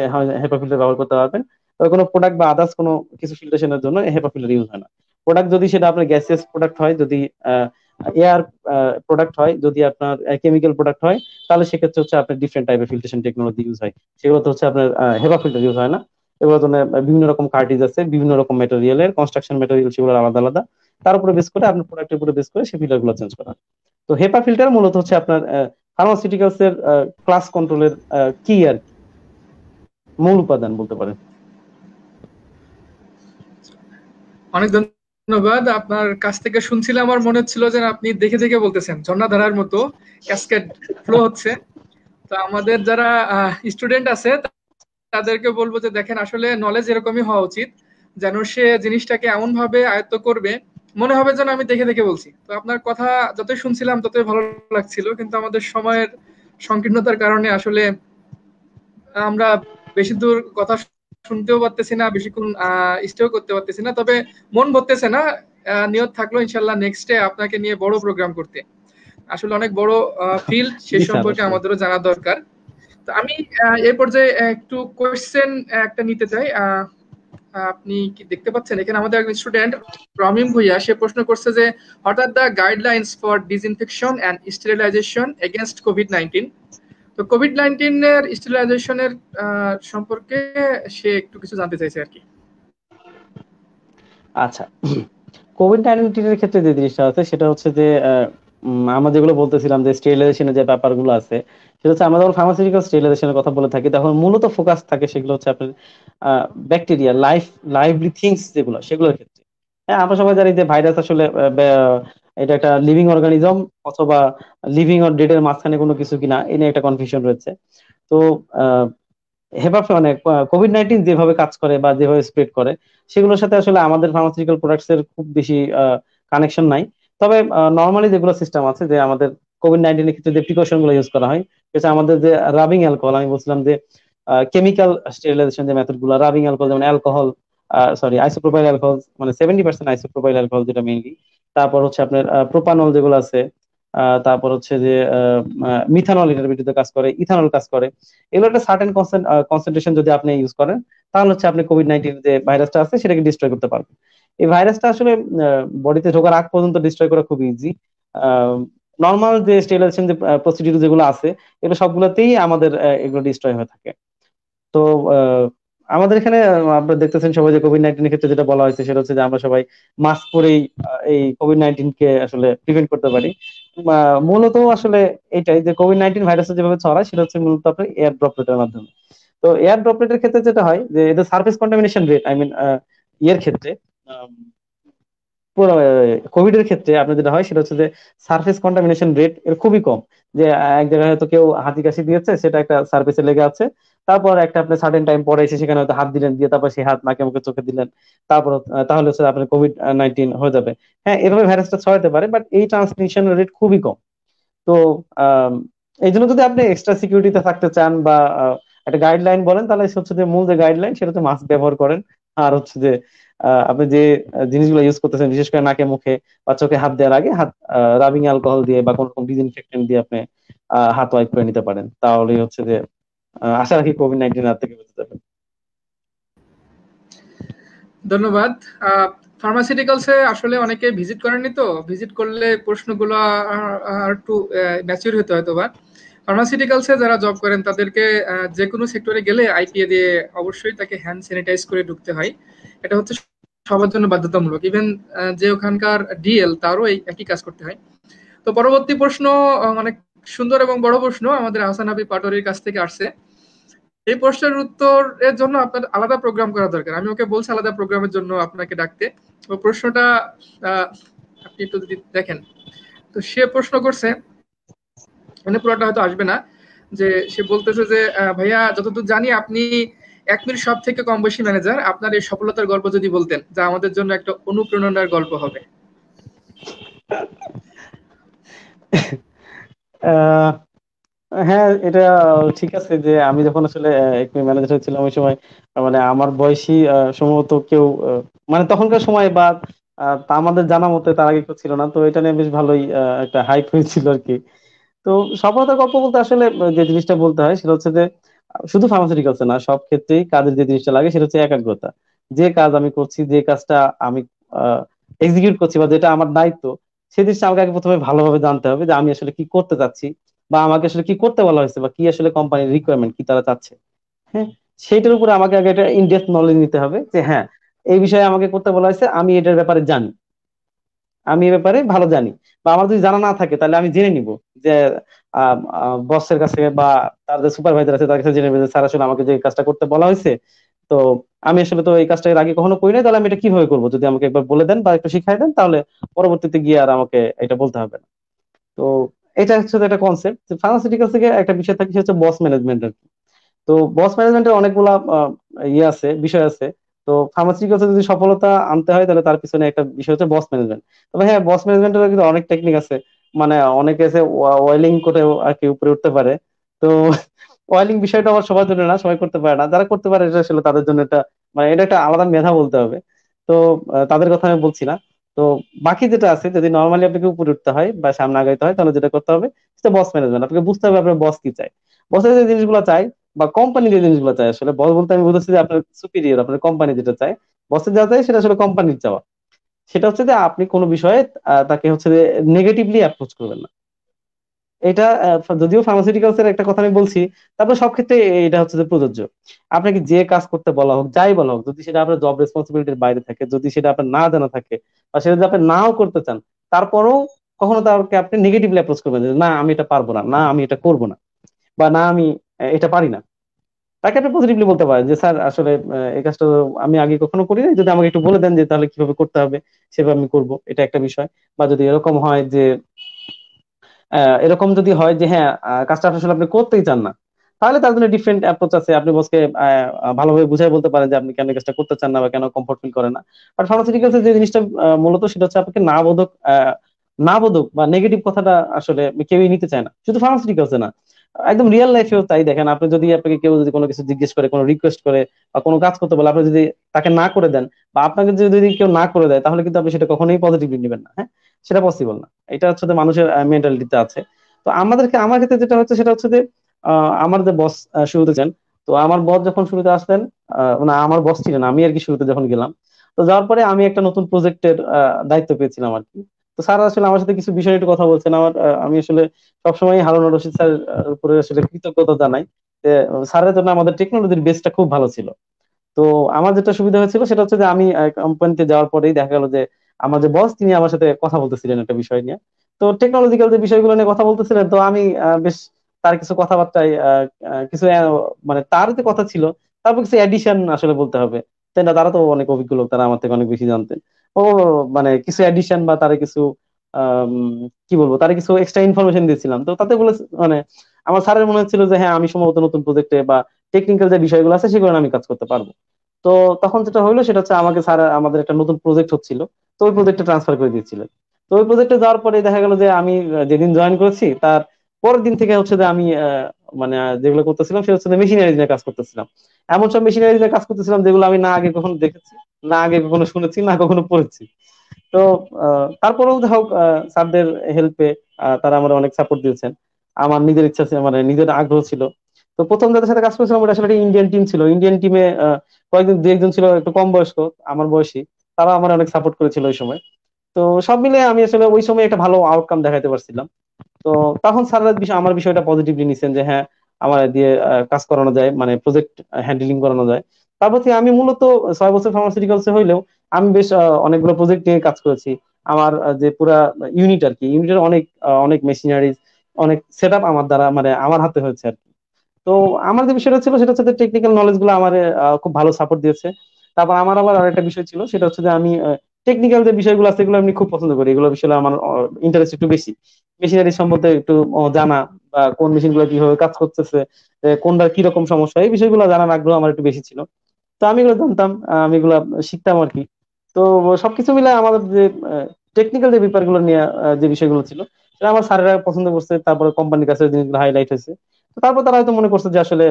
হেপা ফিল্টার ব্যবহার করতে পারবেন। তবে কোনো প্রোডাক্ট বা আদার্স কোনো কিছু ফিল্টারেশনের জন্য হেপা ফিল্টার ইউজ হয় না। প্রোডাক্ট যদি সেটা আপনার গ্যাসিয়াস প্রোডাক্ট হয়, যদি এয়ার প্রোডাক্ট হয়, যদি আপনার কেমিক্যাল প্রোডাক্ট হয়, তাহলে সেক্ষেত্রে হচ্ছে আপনার ডিফারেন্ট টাইপের ফিল্টারেশন টেকনোলজি ইউজ হয়। সেগুলোতে হচ্ছে আপনার হেপা ফিল্টার ইউজ হয় না। এগুলো বিভিন্ন রকম কার্টিজ আছে, বিভিন্ন রকম ম্যাটেরিয়ালের কনস্ট্রাকশন মেটেরিয়াল সেগুলো আলাদা আলাদা। তার উপরে বেস করে আপনার প্রোডাক্টের উপরে বেস করে সেই ফিল্টারগুলো চেঞ্জ করা তো হেপা ফিল্টার মূলত হচ্ছে আপনার ফার্মাসিউটিক্যালস এর ক্লাস কন্ট্রোলের কি আর মূল উপাদান বলতে পারেন। অনেক ধন্যবাদ। আপনার কাছ থেকে শুনছিলাম, আমার মনে হচ্ছিল যে আপনি দেখে দেখে বলতেছেন, ঝর্ণাধারার মতো ক্যাসকেড ফ্লো হচ্ছে। তো আমাদের যারা স্টুডেন্ট আছে, তাদেরকে বলব যে দেখেন, আসলে নলেজ এরকমই হওয়া উচিত, যেন সে জিনিসটাকে এমন ভাবে আয়ত্ত করবে মনে হবে যেন আমি দেখে দেখে বলছি। তো আপনার কথা যতই শুনছিলাম ততই ভালো লাগছিল কিন্তু আমাদের সময়ের সংকীর্ণতার কারণে আসলে আমরা বেশি দূর কথা শুনতেও পারতেছি না বেশিক্ষণ স্টেও করতে পারতেছি না। তবে মন ভরতেছে না নিয়ত থাকল ইনশাল্লাহ নেক্সট ডে আপনাকে নিয়ে বড় প্রোগ্রাম করতে। আসলে অনেক বড় ফিল্ড সে সম্পর্কে আমাদেরও জানা দরকার। তো আমি এই পর্যায়ে একটু কোয়েশ্চেন একটা নিতে চাই। আপনি কি দেখতে পাচ্ছেন? এখানে আমাদের একজন স্টুডেন্ট রমিম ভুইয়া, সে প্রশ্ন করছে যে, হঠাৎ the guidelines for disinfection and sterilization against COVID nineteen তো কোভিড নাইন্টিনের স্টেরিলাইজেশনের সম্পর্কে সে একটু কিছু জানতে চাইছে আর কি। আচ্ছা কোভিড নাইন্টিনের ক্ষেত্রে যে জিনিসটা আছে, সেটা হচ্ছে যে আমরা যেগুলো বলতেছিলাম যে স্টেরিলাইজেশনের যে ব্যাপারগুলো আছে, সেটা হচ্ছে আমরা যখন ফার্মাসিউটিক্যাল স্টেরিলাইজেশনের কথা বলে থাকি, তখন মূলত ফোকাস থাকে সেগুলো হচ্ছে আপনার ব্যাকটেরিয়া লাইফ লাইভলি থিংস যেগুলো, সেগুলোর ক্ষেত্রে। হ্যাঁ আমরা সবাই জানি যে ভাইরাস আসলে এটা একটা লিভিং অর্গানিজম অথবা লিভিং অর ডেড এর মাঝখানে কোনো কিছু কিনা, এ নিয়ে একটা কনফিউশন রয়েছে। তো হেপা মানে কোভিড নাইন্টিন যেভাবে কাজ করে বা যেভাবে স্প্রেড করে, সেগুলোর সাথে আসলে আমাদের ফার্মাসিউটিক্যাল প্রোডাক্টস এর খুব বেশি কানেকশন নাই। তবে নর্মালি যেগুলো সিস্টেম আছে যে আমাদের কোভিড নাইন্টিনের ক্ষেত্রে যে প্রিকশনগুলো ইউজ করা হয়, সেটা আমাদের যে রাবিং অ্যালকোহল আমি বলছিলাম যে কেমিক্যাল স্টেরিলাইজেশন যে মেথডগুলো রাবিং অ্যালকোহল যেমন অ্যালকোহল সরি আইসোপ্রোপাইল অ্যালকোহল মানে সেভেন্টি পার্সেন্ট আইসোপ্রোপাইল অ্যালকোহল যেটা মেইনলি তারপর হচ্ছে আপনার প্রোপানল যেগুলো আছে তারপর হচ্ছে যে মিথানল এটার বিরুদ্ধে কাজ করে ইথানল কাজ করে, এগুলো একটা সার্টেন কনসেন্ট্রেশন যদি আপনি ইউজ করেন, তাহলে হচ্ছে আপনি কোভিড নাইন্টিন যে ভাইরাসটা আছে, সেটাকে ডিস্ট্রয় করতে পারবেন। এই ভাইরাসটা আসলে বডিতে ঢোকার আগ পর্যন্ত ডিস্ট্রয় করা খুব ইজি নর্মাল যে স্টেলাইজেশন যে প্রসিডিউর যেগুলো আছে, এগুলো সবগুলোতেই আমাদের এগুলো ডিস্ট্রয় হয়ে থাকে। তো আমাদের এখানে আপনারা দেখতেছেন সবাই যে কোভিড নাইন্টিনের ক্ষেত্রে যেটা বলা হয়েছে, সেটা হচ্ছে যে আমরা সবাই মাস্ক পরেই এই কোভিড নাইন্টিন কে আসলে প্রিভেন্ট করতে পারি। মূলত আসলে এটাই যে কোভিড নাইন্টিন ভাইরাসটা যেভাবে ছড়ায়, সেটা হচ্ছে মূলত আপনার এয়ার ড্রপলেটের মাধ্যমে। তো এয়ার ড্রপলেটের ক্ষেত্রে যেটা হয় যে, এদের surface contamination rate I mean ইয়ের ক্ষেত্রে কোভিড এর ক্ষেত্রে আপনার যেটা হয়, সেটা হচ্ছে যে সার্ফেস কন্টামিনেশন রেট এর খুবই কম। যে এক জায়গায় হয়তো কেউ হাতি কাশি দিয়েছে, সেটা একটা সার্ফেসে লেগে আছে। তারপর একটা আপনি সার্টেন টাইম পরে এসে সেখানে হয়তো হাত দিলেন, দিয়ে তারপর সেই হাত নাকে মুখে চোখে দিলেন। তারপর তাহলে হচ্ছে আপনার কোভিড নাইন্টিন হয়ে যাবে। হ্যাঁ এভাবে ভাইরাসটা ছড়াতে পারে বাট এই ট্রান্সমিশন রেট খুবই কম। তো এই জন্য যদি আপনি এক্সট্রা সিকিউরিটিতে থাকতে চান বা একটা গাইডলাইন বলেন, তাহলে হচ্ছে যে মূল যে গাইডলাইন সেটা তো মাস্ক ব্যবহার করেন। আর হচ্ছে যে আপনি যে জিনিসগুলো ইউজ করতেছেন, বিশেষ করে নাকে, মুখে বা চোখে হাত দেওয়ার আগে হাত রাবিং অ্যালকোহল দিয়ে বা কোন রকম ডিসইনফেক্টেন্ট দিয়ে আপনি হাত ওয়াইপ করে নিতে পারেন। তাহলে হচ্ছে যে আশা রাখি কোভিড নাইন্টিন হাত থেকে বেঁচে যাবেন। ধন্যবাদ। ফার্মাসিউটিক্যালসে আসলে অনেকে ভিজিট করেননি তো? ভিজিট করলে প্রশ্নগুলো আর একটু ম্যাচিউর হতে হয়তো বা? ফার্মাসিউটিক্যালসে যারা জব করেন, তাদেরকে যে কোনো সেক্টরে গেলে আইপিএ দিয়ে অবশ্যই তাকে হ্যান্ড স্যানিটাইজ করে ঢুকতে হয়। এটা হচ্ছে সবার জন্য বাধ্যতামূলক। ইভেন যে ওখানকার ডিএল তারও এই একই কাজ করতে হয়। তো পরবর্তী প্রশ্ন অনেক সুন্দর এবং বড় প্রশ্ন, আমাদের হাসান হাবিব পাটোরির কাছ থেকে আসছে। এই প্রশ্নের উত্তরের জন্য আপনার আলাদা প্রোগ্রাম করা দরকার। আমি ওকে বলছি আলাদা প্রোগ্রামের জন্য আপনাকে ডাকতে। তো প্রশ্নটা আপনি একটু যদি দেখেন। তো সে প্রশ্ন করছে মানে পুরোটা হয়তো আসবে না, যে সে বলতেছে যে ভাইয়া, যতদূর জানি আপনি এক মিনিট সব থেকে কম বেশি ম্যানেজার, আপনার এই সফলতার গল্প যদি বলতেন, যা আমাদের জন্য একটা অনুপ্রেরণার গল্প হবে। হ্যাঁ এটা ঠিক আছে যে আমি যখন আসলে ম্যানেজার ছিলাম ওই সময় মানে আমার বয়সী সম্ভবত কেউ মানে তখনকার সময় বা তা আমাদের জানা মতে তার আগে কেউ ছিল না। তো এটা নিয়ে বেশ ভালোই একটা হাইপ হয়েছিল আর কি। তো সফলতার গল্প বলতে আসলে যে জিনিসটা বলতে হয় সেটা হচ্ছে যে শুধু ফার্মাসিউটিক্যালসে না, সব ক্ষেত্রেই কাজের যে জিনিসটা লাগে সেটা হচ্ছে একাগ্রতা। যে কাজ আমি করছি, যে কাজটা আমি এক্সিকিউট করছি বা যেটা আমার দায়িত্ব সেই জিনিসটা আমাকে আগে প্রথমে ভালোভাবে জানতে হবে যে আমি আসলে কি করতে চাচ্ছি বা আমাকে আসলে কি করতে বলা হয়েছে বা কি আসলে কোম্পানির রিকোয়ারমেন্ট কি তারা চাচ্ছে। হ্যাঁ সেইটার উপরে আমাকে আগে একটা ইনডেপথ নলেজ নিতে হবে যে হ্যাঁ এই বিষয়ে আমাকে করতে বলা হয়েছে, আমি এটার ব্যাপারে জানি। আমি এ ব্যাপারে ভালো জানি। বা আমার যদি জানা না থাকে তাহলে আমি জেনে নিব। যে বসের কাছে বা তার যে সুপারভাইজার আছে, তার কাছে জেনে নেবে স্যার আসলে আমাকে যে কাজটা করতে বলা হয়েছে। তো আমি আসলে তো এই কাজটা এর আগে কখনো করি না তাহলে আমি এটা কীভাবে করব? যদি আমাকে একবার বলে দেন বা একটু শিখাই দেন, তাহলে পরবর্তীতে গিয়ে আর আমাকে এটা বলতে হবে না। তো এটা হচ্ছে একটা কনসেপ্ট ফার্মাসিউটিক্যাল থেকে একটা বিষয় থাকে হচ্ছে বস ম্যানেজমেন্ট আর কি। তো বস ম্যানেজমেন্টের অনেকগুলা ইয়ে আছে, বিষয় আছে। তো ফার্মাসিউটিক্যালসে যদি সফলতা আনতে হয়, তাহলে তার পিছনে একটা বিষয় হচ্ছে বস ম্যানেজমেন্ট তবে হ্যাঁ বস ম্যানেজমেন্টের কিন্তু অনেক টেকনিক আছে। মানে অনেকে এসে ওয়েলিং করে আর কি উপরে উঠতে পারে। তো ওয়েলিং বিষয়টা আবার সবার জন্য না, সবাই করতে পারে না। যারা করতে পারে, এটা আসলে তাদের জন্য এটা মানে এটা একটা আলাদা মেধা বলতে হবে। তো তাদের কথা আমি বলছি না। তো বাকি যেটা আছে, যদি নর্মালি আপনাকে উপরে উঠতে হয় বা সামনে আগাইতে হয়, তাহলে যেটা করতে হবে, সেটা বস ম্যানেজমেন্ট আপনাকে বুঝতে হবে আপনার বস কি চাই বসের যে জিনিসগুলো চাই বা কোম্পানি যে জিনিসগুলো চাই আসলে বস বলতে আমি বুঝেছি যে আপনার সুপিরিয়র আপনার কোম্পানি যেটা চাই বসের যা চাই সেটা আসলে কোম্পানির চাওয়া। সেটা হচ্ছে যে আপনি কোনো বিষয়ে তাকে হচ্ছে যে নেগেটিভলি অ্যাপ্রোচ করবেন না। এটা যদিও ফার্মাসিউটিক্যালস এর একটা কথা আমি বলছি, তারপরে সব ক্ষেত্রে এটা হচ্ছে যে প্রযোজ্য। আপনাকে যে কাজ করতে বলা হোক, যাই বলা হোক, যদি সেটা আপনার জব রেসপন্সিবিলিটির বাইরে থাকে, যদি সেটা আপনার না জানা থাকে, বা সেটা যদি আপনি নাও করতে চান, তারপরেও কখনো তাকে আপনি নেগেটিভলি অ্যাপ্রোচ করবেন না, আমি এটা পারব না না, আমি এটা করব না, বা না, আমি এটা পারি না। তাকে আপনি পজিটিভলি বলতে পারেন যে, স্যার, আসলে এই কাজটা আমি আগে কখনো করি নাই যদি আমাকে একটু বলে দেন যে, তাহলে কীভাবে করতে হবে, সেভাবে আমি করব। এটা একটা বিষয়। বা যদি এরকম হয় যে এরকম যদি হয় যে হ্যাঁ কাজটা আসলে আপনি করতেই চান না। তাহলে তার জন্য ডিফারেন্ট অ্যাপ্রোচ আছে। আপনি বসকে ভালোভাবে বুঝাই বলতে পারেন যে, আপনি কেন কাজটা করতে চান না বা কেন কমফোর্ট ফিল করেন না? আর ফার্মাসিউটিক্যালস যে জিনিসটা মূলত সেটা হচ্ছে আপনাকে না বোধক না বোধক বা নেগেটিভ কথাটা আসলে কেউই নিতে চায় না। শুধু ফার্মাসিউটিক্যালসে না। একদম রিয়েল লাইফেও তাই দেখেন। আপনি যদি আপনাকে কেউ যদি কোনো কিছু জিজ্ঞেস করে, কোনো রিকোয়েস্ট করে বা কোনো কাজ করতে বলে, আপনি যদি তাকে না করে দেন বা আপনাকে যদি কেউ না করে দেয়, তাহলে কিন্তু আপনি সেটা কখনোই পজিটিভলি নেবেন না হ্যাঁ? সেটা পসিবল না। এটা হচ্ছে যে মানুষের মেন্টালিটিতে আছে। তো আমাদেরকে, আমার ক্ষেত্রে যেটা হচ্ছে, সেটা হচ্ছে যে আমার যে বস শুরুতে চান তো আমার বস যখন শুরুতে আসতেন মানে আমার বস ছিলেন, আমি আর কি শুরুতে যখন গেলাম, তো যাওয়ার পরে আমি একটা নতুন প্রজেক্টের দায়িত্ব পেয়েছিলাম আর কি। স্যার আসলে আমার সাথে কিছু বিষয় একটু কথা বলছেন। আমার আমি আসলে সবসময় হারুন রশিদ স্যার উপরে আসলে কৃতজ্ঞতা জানাই স্যারের জন্য আমাদের টেকনোলজির বেসটা খুব ভালো ছিল। তো আমার যেটা সুবিধা হয়েছিল সেটা হচ্ছে যে, আমি কোম্পানিতে যাওয়ার পরেই দেখা গেল যে, আমার যে বস তিনি আমার সাথে কথা বলতেছিলেন একটা বিষয় নিয়ে। তো টেকনোলজিক্যাল যে বিষয়গুলো নিয়ে কথা বলতেছিলেন, তো আমি বেশ তার কিছু কথাবার্তায় কিছু মানে তার যে কথা ছিল, তারপর কিছু এডিশন আসলে বলতে হবে। তাই না? তারা তো অনেক অভিজ্ঞ লোক, তারা আমার থেকে অনেক বেশি জানতেন। ও মানে কিছু এডিশন বা তারা কিছু কি বলব, তারা কিছু এক্সট্রা ইনফরমেশন দিয়েছিলাম। তো তাতে বলে মানে আমার স্যারের মনে হচ্ছিল যে হ্যাঁ আমি সম্ভবত নতুন প্রজেক্টে বা টেকনিক্যাল যে বিষয়গুলো আছে, সেগুলো আমি কাজ করতে পারব। তো তখন যেটা হলো সেটা হচ্ছে আমাকে স্যার, আমাদের একটা নতুন প্রজেক্ট হচ্ছিল। তো ওই প্রজেক্টে ট্রান্সফার করে দিয়েছিলেন। তো ওই প্রজেক্টে যাওয়ার পরে দেখা গেল যে, আমি যেদিন জয়েন করেছি, তার পরের দিন থেকে হচ্ছে যে, আমি মানে যেগুলো করতেছিলাম সেটা হচ্ছে মেশিনারি নিয়ে কাজ করতেছিলাম। এমন সব মেশিনারি নিয়ে কাজ করতেছিলাম যেগুলো আমি না আগে কখনো দেখেছি, না আগে কখনো শুনেছি, না কখনো পড়েছি। তো তারপরেও হোক স্যারদের হেল্পে তারা আমার অনেক সাপোর্ট দিয়েছেন। আমার নিজের ইচ্ছা ছিল মানে নিজের আগ্রহ ছিল। তো প্রথম যাদের সাথে কাজ করেছিলাম ওটা আসলে ইন্ডিয়ান টিম ছিল। ইন্ডিয়ান টিমে কয়েকজন দু একজন ছিল একটু কম বয়স্ক, আমার বয়সী। তারা আমার অনেক সাপোর্ট করেছিল ওই সময়। তো সব মিলে আমি আসলে ওই সময় একটা ভালো আউটকাম দেখাতে পারছিলাম। তো তখন স্যাররা বিষয় আমার বিষয়টা পজিটিভলি নিছেন যে হ্যাঁ আমার দিয়ে কাজ করানো যায় মানে প্রজেক্ট হ্যান্ডেলিং করানো যায়। তারপর থেকে আমি মূলত ছয় বছর ফার্মাসিউটিক্যালসে হইলেও আমি বেশ অনেকগুলো প্রজেক্ট নিয়ে কাজ করেছি। আমার যে পুরা ইউনিট আর কি ইউনিটের অনেক অনেক মেশিনারিজ অনেক সেট আমার দ্বারা মানে আমার হাতে হয়েছে আর কি। তো আমার যে বিষয়টা ছিল, সেটা হচ্ছে টেকনিক্যাল নলেজগুলো আমার খুব ভালো সাপোর্ট দিয়েছে। তারপর আমার আবার আরেকটা বিষয় ছিল, সেটা হচ্ছে যে আমি টেকনিক্যাল যে বিষয়গুলো আছে, এগুলো আমি খুব পছন্দ করি। এগুলো বিষয়ে আমার ইন্টারেস্ট একটু বেশি। মেশিনারি সম্বন্ধে একটু জানা বা কোন মেশিনগুলো কীভাবে কাজ করতেছে কোনটা কীরকম সমস্যা, এই বিষয়গুলো জানার আগ্রহ আমার একটু বেশি ছিল। তো আমি এগুলো জানতাম আমি এগুলো শিখতাম আর কি। তো সবকিছু মিলে আমাদের যে টেকনিক্যাল যে ব্যাপারগুলো নিয়ে যে বিষয়গুলো ছিল, সেটা আমার স্যারেরা পছন্দ করছে। তারপরে কোম্পানির কাছে জিনিসগুলো হাইলাইট হয়েছে। তারপর তারা হয়তো মনে করছে যে আসলে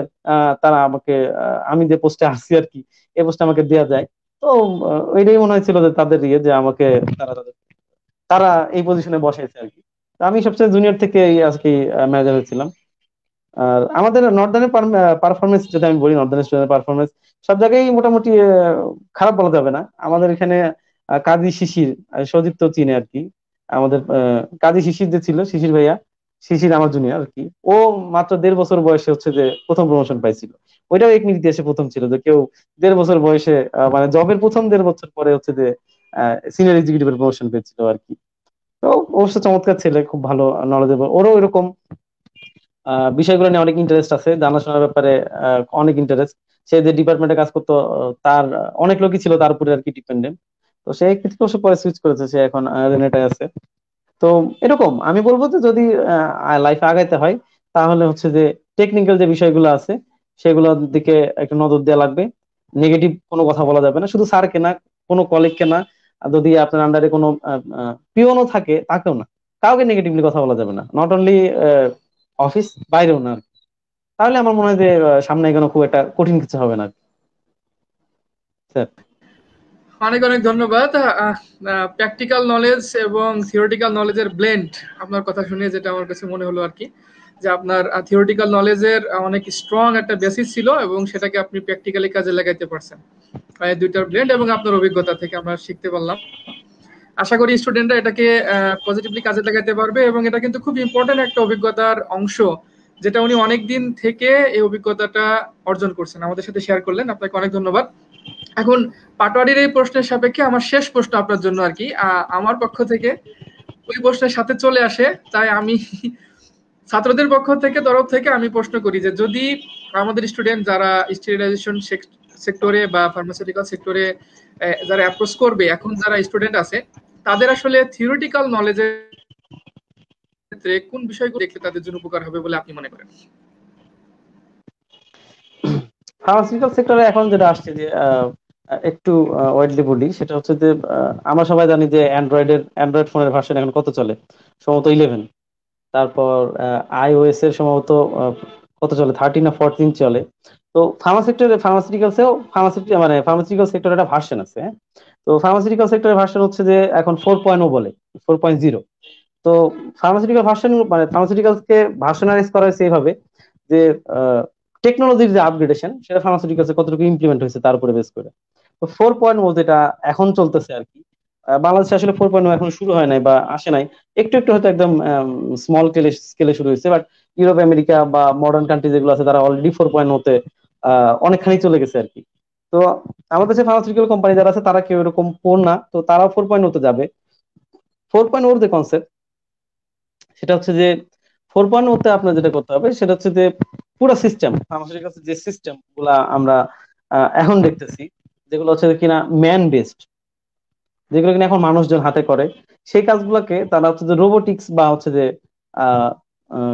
তারা আমাকে আমি যে পোস্টে আসছি আর কি, এই পোস্টে আমাকে দেওয়া যায়। তো ওইটাই মনে হয়েছিল যে তাদের ইয়ে যে আমাকে তারা তারা এই পজিশনে বসাইছে আর কি। আমি সবচেয়ে জুনিয়র থেকে আজকে ম্যানেজার হয়েছিলাম আর আমাদের নর্দার্নের পারফরমেন্স যদি আমি বলি নর্দার্ন স্টুডেন্টের পারফরমেন্স সব জায়গায় মোটামুটি খারাপ বলা যাবে না। আমাদের এখানে কাজী শিশির সদীপ তো চিনে আর কি। আমাদের কাজী শিশির যে ছিল, শিশির ভাইয়া, শিশির আমার জুনিয়র আর কি। ও মাত্র দেড় বছর বয়সে হচ্ছে যে প্রথম প্রমোশন পাইছিল। ওইটাও এক ইতিহাসে প্রথম ছিল যে কেউ দেড় বছর বয়সে মানে জবের প্রথম দেড় বছর পরে হচ্ছে যে সিনিয়র এক্সিকিউটিভের প্রমোশন পেয়েছিল আর কি। তো অবশ্য চমৎকার ছেলে, খুব ভালো নলেজেবল ওরও এরকম বিষয়গুলো নিয়ে অনেক ইন্টারেস্ট আছে। জানাশোনার ব্যাপারে অনেক ইন্টারেস্ট সে যে ডিপার্টমেন্টে কাজ করতো, তার, অনেক লোকই ছিল তার উপরে আর কি ডিপেন্ডেন্ট তো সে থেকে অবশ্য পরে সুইচ করেছে, সে এখন রেনেটায় আছে। তো এরকম, আমি বলব যে যদি লাইফে আগাইতে হয়, তাহলে হচ্ছে যে টেকনিক্যাল যে বিষয়গুলো আছে সেগুলোর দিকে একটু নজর দেওয়া লাগবে। নেগেটিভ কোনো কথা বলা যাবে না। শুধু স্যারকে না, কোনো কলিগকে না। যদি আপনার আন্ডারে কোনো পিওনও থাকে, তাকেও না। কাউকে নেগেটিভলি কথা বলা যাবে না। নট অনলি অফিস বাইরেও না। তাহলে আমার মনে হয় যে সামনে এগোনো খুব একটা কঠিন কিছু হবে না। স্যার অনেক অনেক ধন্যবাদ। প্র্যাকটিক্যাল নলেজ এবং থিওরিটিক্যাল নলেজের ব্লেন্ড আপনার কথা শুনে, যেটা আমার কাছে মনে হলো আর কি। যে আপনার থিওরিটিক্যাল নলেজের অনেক স্ট্রং একটা বেসিস ছিল এবং সেটাকে আপনি প্র্যাকটিক্যালি কাজে লাগাইতে পারছেন। দুইটার ব্লেন্ড এবং আপনার অভিজ্ঞতা থেকে আমরা শিখতে পারলাম। আশা করি স্টুডেন্টরা এটাকে পজিটিভলি কাজে লাগাইতে পারবে এবং এটা কিন্তু খুব ইম্পর্টেন্ট একটা অভিজ্ঞতার অংশ, যেটা উনি অনেক দিন থেকে এই অভিজ্ঞতাটা অর্জন করছেন। আমাদের সাথে শেয়ার করলেন। আপনাকে অনেক ধন্যবাদ। এখন পাটোয়ারির এই প্রশ্নের সাপেক্ষে আমার শেষ প্রশ্ন আপনার জন্য আর কি। আমার পক্ষ থেকে ওই প্রশ্নের সাথে চলে আসে, তাই আমি ছাত্রদের পক্ষ থেকে, তরফ থেকে আমি প্রশ্ন করি যে যদি আমাদের স্টুডেন্ট যারা স্টেরিলাইজেশন সেক্টরে বা ফার্মাসিউটিক্যাল সেক্টরে যারা অ্যাপ্রোচ করবে, এখন যারা স্টুডেন্ট আছে, তাদের আসলে থিওরিটিক্যাল নলেজের ক্ষেত্রে কোন বিষয়গুলো দেখলে তাদের জন্য উপকার হবে বলে আপনি মনে করেন? ফার্মাসিউটিক্যাল সেক্টরে এখন যেটা আসছে যে একটু ওয়াইডলি বলি, সেটা হচ্ছে যে আমরা সবাই জানি যে অ্যান্ড্রয়েডের অ্যান্ড্রয়েড ফোনের ভার্সন এখন কত চলে? সম্ভবত ইলেভেন তারপর আইওএস এর সম্ভবত কত চলে? থার্টিন না ফোরটিন চলে। তো ফার্মা সেক্টরে ফার্মাসিউটিক্যালসেও ফার্মাসিউটি মানে ফার্মাসিউটিক্যাল সেক্টরে একটা ভার্সন আছে হ্যাঁ? তো ফার্মাসিউটিক্যাল সেক্টরের ভার্সন হচ্ছে যে এখন ফোর পয়েন্ট ও বলে ফোর পয়েন্ট জিরো তো ফার্মাসিউটিক্যাল ভার্সন মানে ফার্মাসিউটিক্যালসকে ভার্সনালাইজ করা হয়েছে এইভাবে যে টেকনোলজির যে আপগ্রেডেশন সেটা ফার্মাসিউটিক্যালসে কতটুকু ইমপ্লিমেন্ট হয়েছে তার উপরে বেস করে। তো ফোর পয়েন্ট ও যেটা এখন চলতেছে আর কি বাংলাদেশে আসলে ফোর পয়েন্ট এখন শুরু হয় নাই বা আসে নাই। একটু একটু হয়তো একদম স্মল স্কেলে শুরু হয়েছে বাট ইউরোপ আমেরিকা বা মডার্ন কান্ট্রি যেগুলো আছে, তারা অলরেডি ফোর পয়েন্ট হতে অনেকখানি চলে গেছে আর কি। তো আমাদের যে ফার্মাসিউটিক্যাল কোম্পানি যারা আছে, তারা কেউ এরকম ফোর না, তো তারাও ফোর পয়েন্ট ওতে যাবে। ফোর পয়েন্ট ওর যে কনসেপ্ট সেটা হচ্ছে যে ফোর পয়েন্ট ওতে আপনার যেটা করতে হবে, সেটা হচ্ছে যে পুরো সিস্টেম ফার্মাসিউটিক্যাল যে সিস্টেমগুলা আমরা এখন দেখতেছি, যেগুলো হচ্ছে কিনা ম্যান বেসড যেগুলো কিনা এখন মানুষজন হাতে করে সেই কাজগুলোকে তারা হচ্ছে যে রোবোটিক্স বা হচ্ছে যে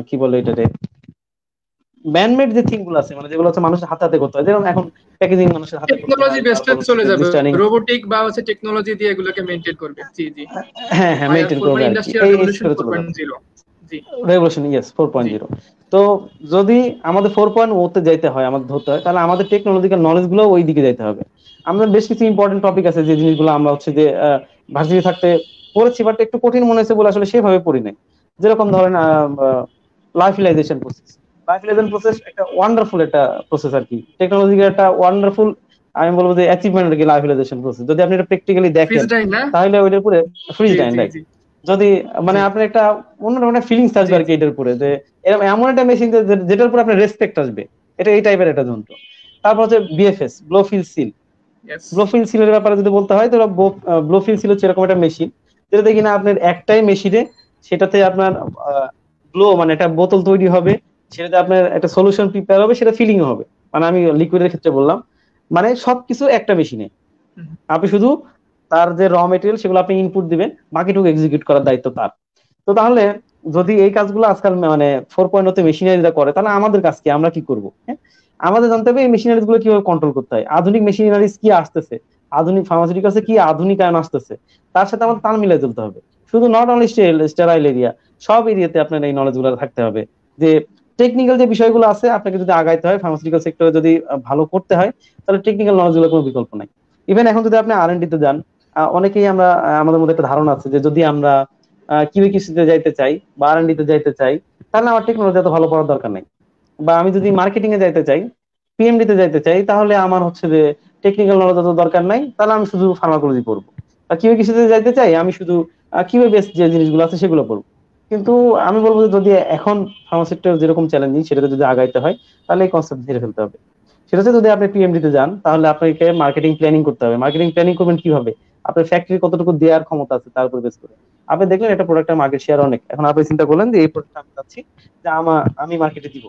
কি বলে এটাতে ম্যানমেড যে থিংগুলো আছে মানে যেগুলো হচ্ছে মানুষের হাতে হাতে করতে হয় যেমন এখন প্যাকেজিং মানুষের হাতে টেকনোলজি বেসড চলে যাবে। রোবোটিক বা হচ্ছে টেকনোলজি দিয়ে এগুলোকে মেইনটেইন করবে। জি জি। হ্যাঁ হ্যাঁ মেইনটেইন করবে ইন্ডাস্ট্রিয়াল রেভলিউশন 4.0 জি রেভলিউশন ইয়েস 4.0 তো যদি আমাদের 4.0 ওতে যাইতে হয় আমাদের ধরতে হয় তাহলে আমাদের টেকনোলজিক্যাল নলেজগুলো ওই দিকে যাইতে হবে। আমাদের বেশ কিছু ইম্পর্টেন্ট টপিক আছে যে জিনিসগুলো আমরা হচ্ছে যে ভার্সিটি থাকতে পড়েছি বাট একটু কঠিন মনে হয়েছে বলে আসলে সেভাবে পড়ি নাই। যেরকম ধরেন লাইফিলাইজেশন প্রসেস লাইফিলাইজেশন প্রসেস একটা ওয়ান্ডারফুল একটা প্রসেস আর কি। টেকনোলজিক্যাল একটা ওয়ান্ডারফুল আমি বলব যে অ্যাচিভমেন্ট আর কি লাইফিলাইজেশন প্রসেস যদি আপনি এটা প্র্যাকটিক্যালি দেখেন তাহলে ওইটার উপরে ফ্রিজ টাইম রাইট যদি মানে আপনার একটা অন্য ধরনের ফিলিংস আসবে আর কি এটার উপরে যে এরকম এমন একটা মেশিন যেটার উপরে আপনার রেসপেক্ট আসবে। এটা এই টাইপের একটা যন্ত্র। তারপর হচ্ছে বিএফএস ব্লোফিল সিল ব্লোফিল সিলের ব্যাপারে যদি বলতে হয় তাহলে ব্লোফিল সিল হচ্ছে এরকম একটা মেশিন যেটাতে কিনা আপনার একটাই মেশিনে সেটাতে আপনার গ্লো মানে একটা বোতল তৈরি হবে সেটাতে আপনার একটা সলিউশন প্রিপেয়ার হবে সেটা ফিলিং হবে। মানে আমি লিকুইডের ক্ষেত্রে বললাম। মানে সবকিছু একটা মেশিনে আপনি শুধু তার যে র মেটেরিয়াল সেগুলো আপনি ইনপুট দিবেন, বাকিটুকু এক্সিকিউট করার দায়িত্ব তার। তো তাহলে যদি এই কাজগুলো আজকাল মানে ফোর পয়েন্ট ওতে মেশিনারিরা করে, তাহলে আমাদের কাজ কি? আমরা কি করব? হ্যাঁ? আমাদের জানতে হবে এই মেশিনারিজগুলো কীভাবে কন্ট্রোল করতে হয়। আধুনিক মেশিনারিজ কি আসতেছে? আধুনিক ফার্মাসিউটিক্যালসে কি আধুনিক আয়ন আসতেছে? তার সাথে আমাদের তাল মিলাই চলতে হবে। শুধু নট অনলি স্টেরাইল এরিয়া সব এরিয়াতে আপনার এই নলেজগুলো থাকতে হবে। যে টেকনিক্যাল যে বিষয়গুলো আছে, আপনাকে যদি আগাইতে হয় ফার্মাসিউটিক্যাল সেক্টরে যদি ভালো করতে হয়, তাহলে টেকনিক্যাল নলেজগুলো কোনো বিকল্প নাই। ইভেন এখন যদি আপনি আর এন ডিতে যান অনেকেই আমরা আমাদের মধ্যে একটা ধারণা আছে যে যদি আমরা কিউই কিসিতে যাইতে চাই বা আর এন ডিতে যাইতে চাই, তাহলে আমার টেকনোলজি এত ভালো পড়ার দরকার নেই। বা আমি যদি মার্কেটিং এ যাইতে চাই পিএমডি তে যাইতে চাই, তাহলে আমার হচ্ছে যে টেকনিক্যাল নলেজ এত দরকার নাই, তাহলে আমি শুধু ফার্মাকোলজি পড়ব। বা কিসিতে যাইতে চাই, আমি শুধু কিউই বেস যে জিনিসগুলো আছে সেগুলো পড়ব। কিন্তু আমি বলব যে যদি এখন ফার্মাসিক্টর যেরকম চ্যালেঞ্জিং সেটাতে যদি আগাইতে হয়, তাহলে এই কনসেপ্ট ধীরে ফেলতে হবে। সেটা যদি আপনি পিএমডি তে যান, তাহলে আপনাকে মার্কেটিং প্ল্যানিং করতে হবে। মার্কেটিং প্ল্যানিং করবেন কীভাবে? আপনার ফ্যাক্টরি কতটুকু দেওয়ার ক্ষমতা আছে তার উপর বেস করে। আপনি দেখলেন একটা প্রোডাক্টের মার্কেট শেয়ার অনেক। এখন আপনি চিন্তা করলেন যে এই প্রোডাক্ট আমি চাচ্ছি যে আমার আমি মার্কেটে দিব।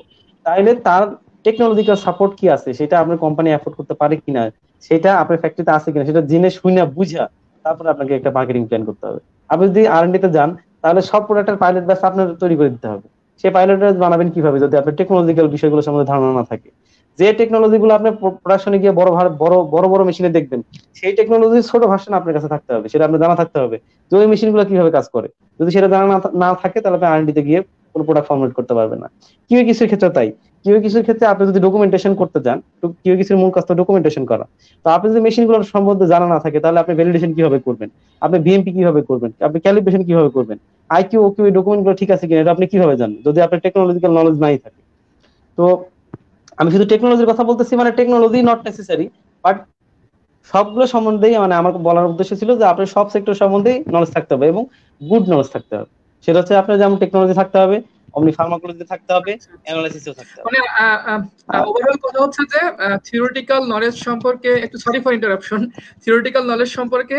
তাইলে তার টেকনোলজিক্যাল সাপোর্ট কি আছে? সেটা আপনার কোম্পানি অ্যাফোর্ড করতে পারে কিনা? সেটা আপনার ফ্যাক্টরিতে আছে কিনা? সেটা জেনে শুনে বুঝা তারপরে আপনাকে একটা মার্কেটিং প্ল্যান করতে হবে। আপনি যদি আর তে যান, তাহলে সব প্রোডাক্টের পাইলট ব্যাস আপনার তৈরি করে দিতে হবে। সেই পাইলট ব্যাস বানাবেন কীভাবে? যদি আপনার টেকনোলজিক্যাল বিষয়গুলো সম্বন্ধে ধারণা না থাকে। যে টেকনোলজি গুলো আপনি প্রোডাকশনে গিয়ে বড় বড় বড় বড় মেশিনে দেখবেন, সেই টেকনোলজির ছোট ভার্সন আপনার কাছে থাকতে হবে, সেটা আপনার জানা থাকতে হবে যে ওই মেশিনগুলো কীভাবে কাজ করে। যদি সেটা জানা না থাকে, তাহলে আপনি আর গিয়ে কোনো প্রোডাক্ট ফর্মেট করতে পারবেন না। কিউ কিছুর ক্ষেত্রে তাই? কিউ কিছুর ক্ষেত্রে আপনি যদি ডকুমেন্টেশন করতে চান কিউ কিছুর মূল কাজ তো ডকুমেন্টেশন করা। তো আপনি যদি মেশিনগুলোর সম্বন্ধে জানা না থাকে, তাহলে আপনি ভ্যালিডেশন কীভাবে করবেন? আপনি বিএমপি কীভাবে করবেন? আপনি ক্যালিব্রেশন কীভাবে করবেন? আইকিউ ওকিউ এই ডকুমেন্টগুলো ঠিক আছে কিনা, এটা আপনি কীভাবে জানেন যদি আপনার টেকনোলজিক্যাল নলেজ নাই থাকে। তো আমি শুধু টেকনোলজির কথা বলতেছি মানে টেকনোলজি নট নেসেসারি বাট সবগুলো সম্বন্ধেই মানে আমার বলার উদ্দেশ্য ছিল যে আপনার সব সেক্টর সম্বন্ধেই নলেজ থাকতে হবে এবং গুড নলেজ থাকতে হবে। সেটা হচ্ছে আপনার যেমন টেকনোলজি থাকতে হবে অমনি ফার্মাকোলজি থাকতে হবে অ্যানালাইসিসও থাকতে হবে। মানে ওভারঅল কথা হচ্ছে যে থিওরিটিক্যাল নলেজ সম্পর্কে একটু sorry for interruption theoretical knowledge সম্পর্কে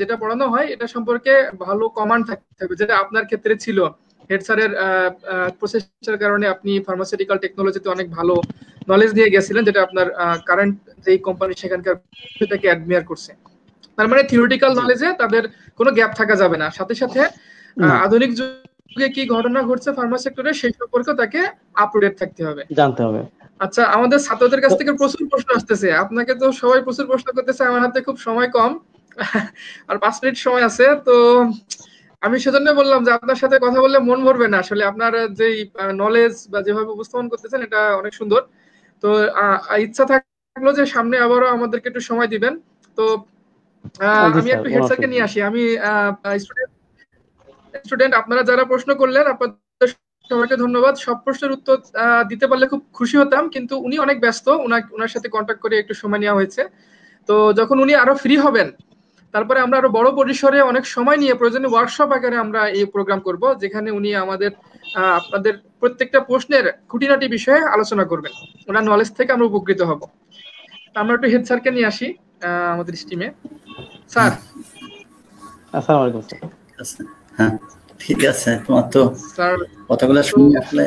যেটা পড়ানো হয় এটা সম্পর্কে ভালো কমান্ড থাকতে হবে যেটা আপনার ক্ষেত্রে ছিল। হেড স্যারের প্রসেসের কারণে আপনি ফার্মাসিউটিক্যাল টেকনোলজিতে অনেক ভালো নলেজ দিয়ে গেছিলেন যেটা আপনার কারেন্ট যেই কোম্পানি সেখানকার সেটাকে অ্যাডমিয়ার করছে। তার মানে থিওরিটিক্যাল নলেজে তাদের কোনো গ্যাপ থাকা যাবে না। সাথে সাথে আধুনিক যুগে কি ঘটনা ঘটছে ফার্মা সেক্টরে সেই সম্পর্কে তাকে আপডেট থাকতে হবে। জানতে হবে। আচ্ছা আমাদের ছাত্রদের কাছ থেকে প্রচুর প্রশ্ন আসতেছে। আপনাকে তো সবাই প্রচুর প্রশ্ন করতেছে আমার হাতে খুব সময় কম। আর পাঁচ মিনিট সময় আছে তো আমি সেজন্য বললাম যে আপনার সাথে কথা বললে মন ভরবে না। আসলে আপনার যেই নলেজ বা যেভাবে উপস্থাপন করতেছেন এটা অনেক সুন্দর। তো ইচ্ছা থাকল যে সামনে আবারও আমাদেরকে একটু সময় দিবেন। তো আমি একটু হেড স্যারকে নিয়ে আসি। আমি স্টুডেন্ট স্টুডেন্ট আপনারা যারা প্রশ্ন করলেন আপনাদের সবাইকে ধন্যবাদ। সব প্রশ্নের উত্তর দিতে পারলে খুব খুশি হতাম কিন্তু উনি অনেক ব্যস্ত। ওনার সাথে কন্ট্যাক্ট করে একটু সময় নেওয়া হয়েছে। তো যখন উনি আরও ফ্রি হবেন তারপরে আমরা আরও বড় পরিসরে অনেক সময় নিয়ে প্রয়োজনে ওয়ার্কশপ আকারে আমরা এই প্রোগ্রাম করব যেখানে উনি আমাদের আপনাদের প্রত্যেকটা প্রশ্নের খুঁটিনাটি বিষয়ে আলোচনা করবেন। ওনার নলেজ থেকে আমরা উপকৃত হব। আমরা একটু হেড স্যারকে নিয়ে আসি আমাদের স্টিমে স্যার। আসসালামু আলাইকুম স্যার। হ্যাঁ ঠিক আছে তোমার তো স্যার কথাগুলো শুনে আসলে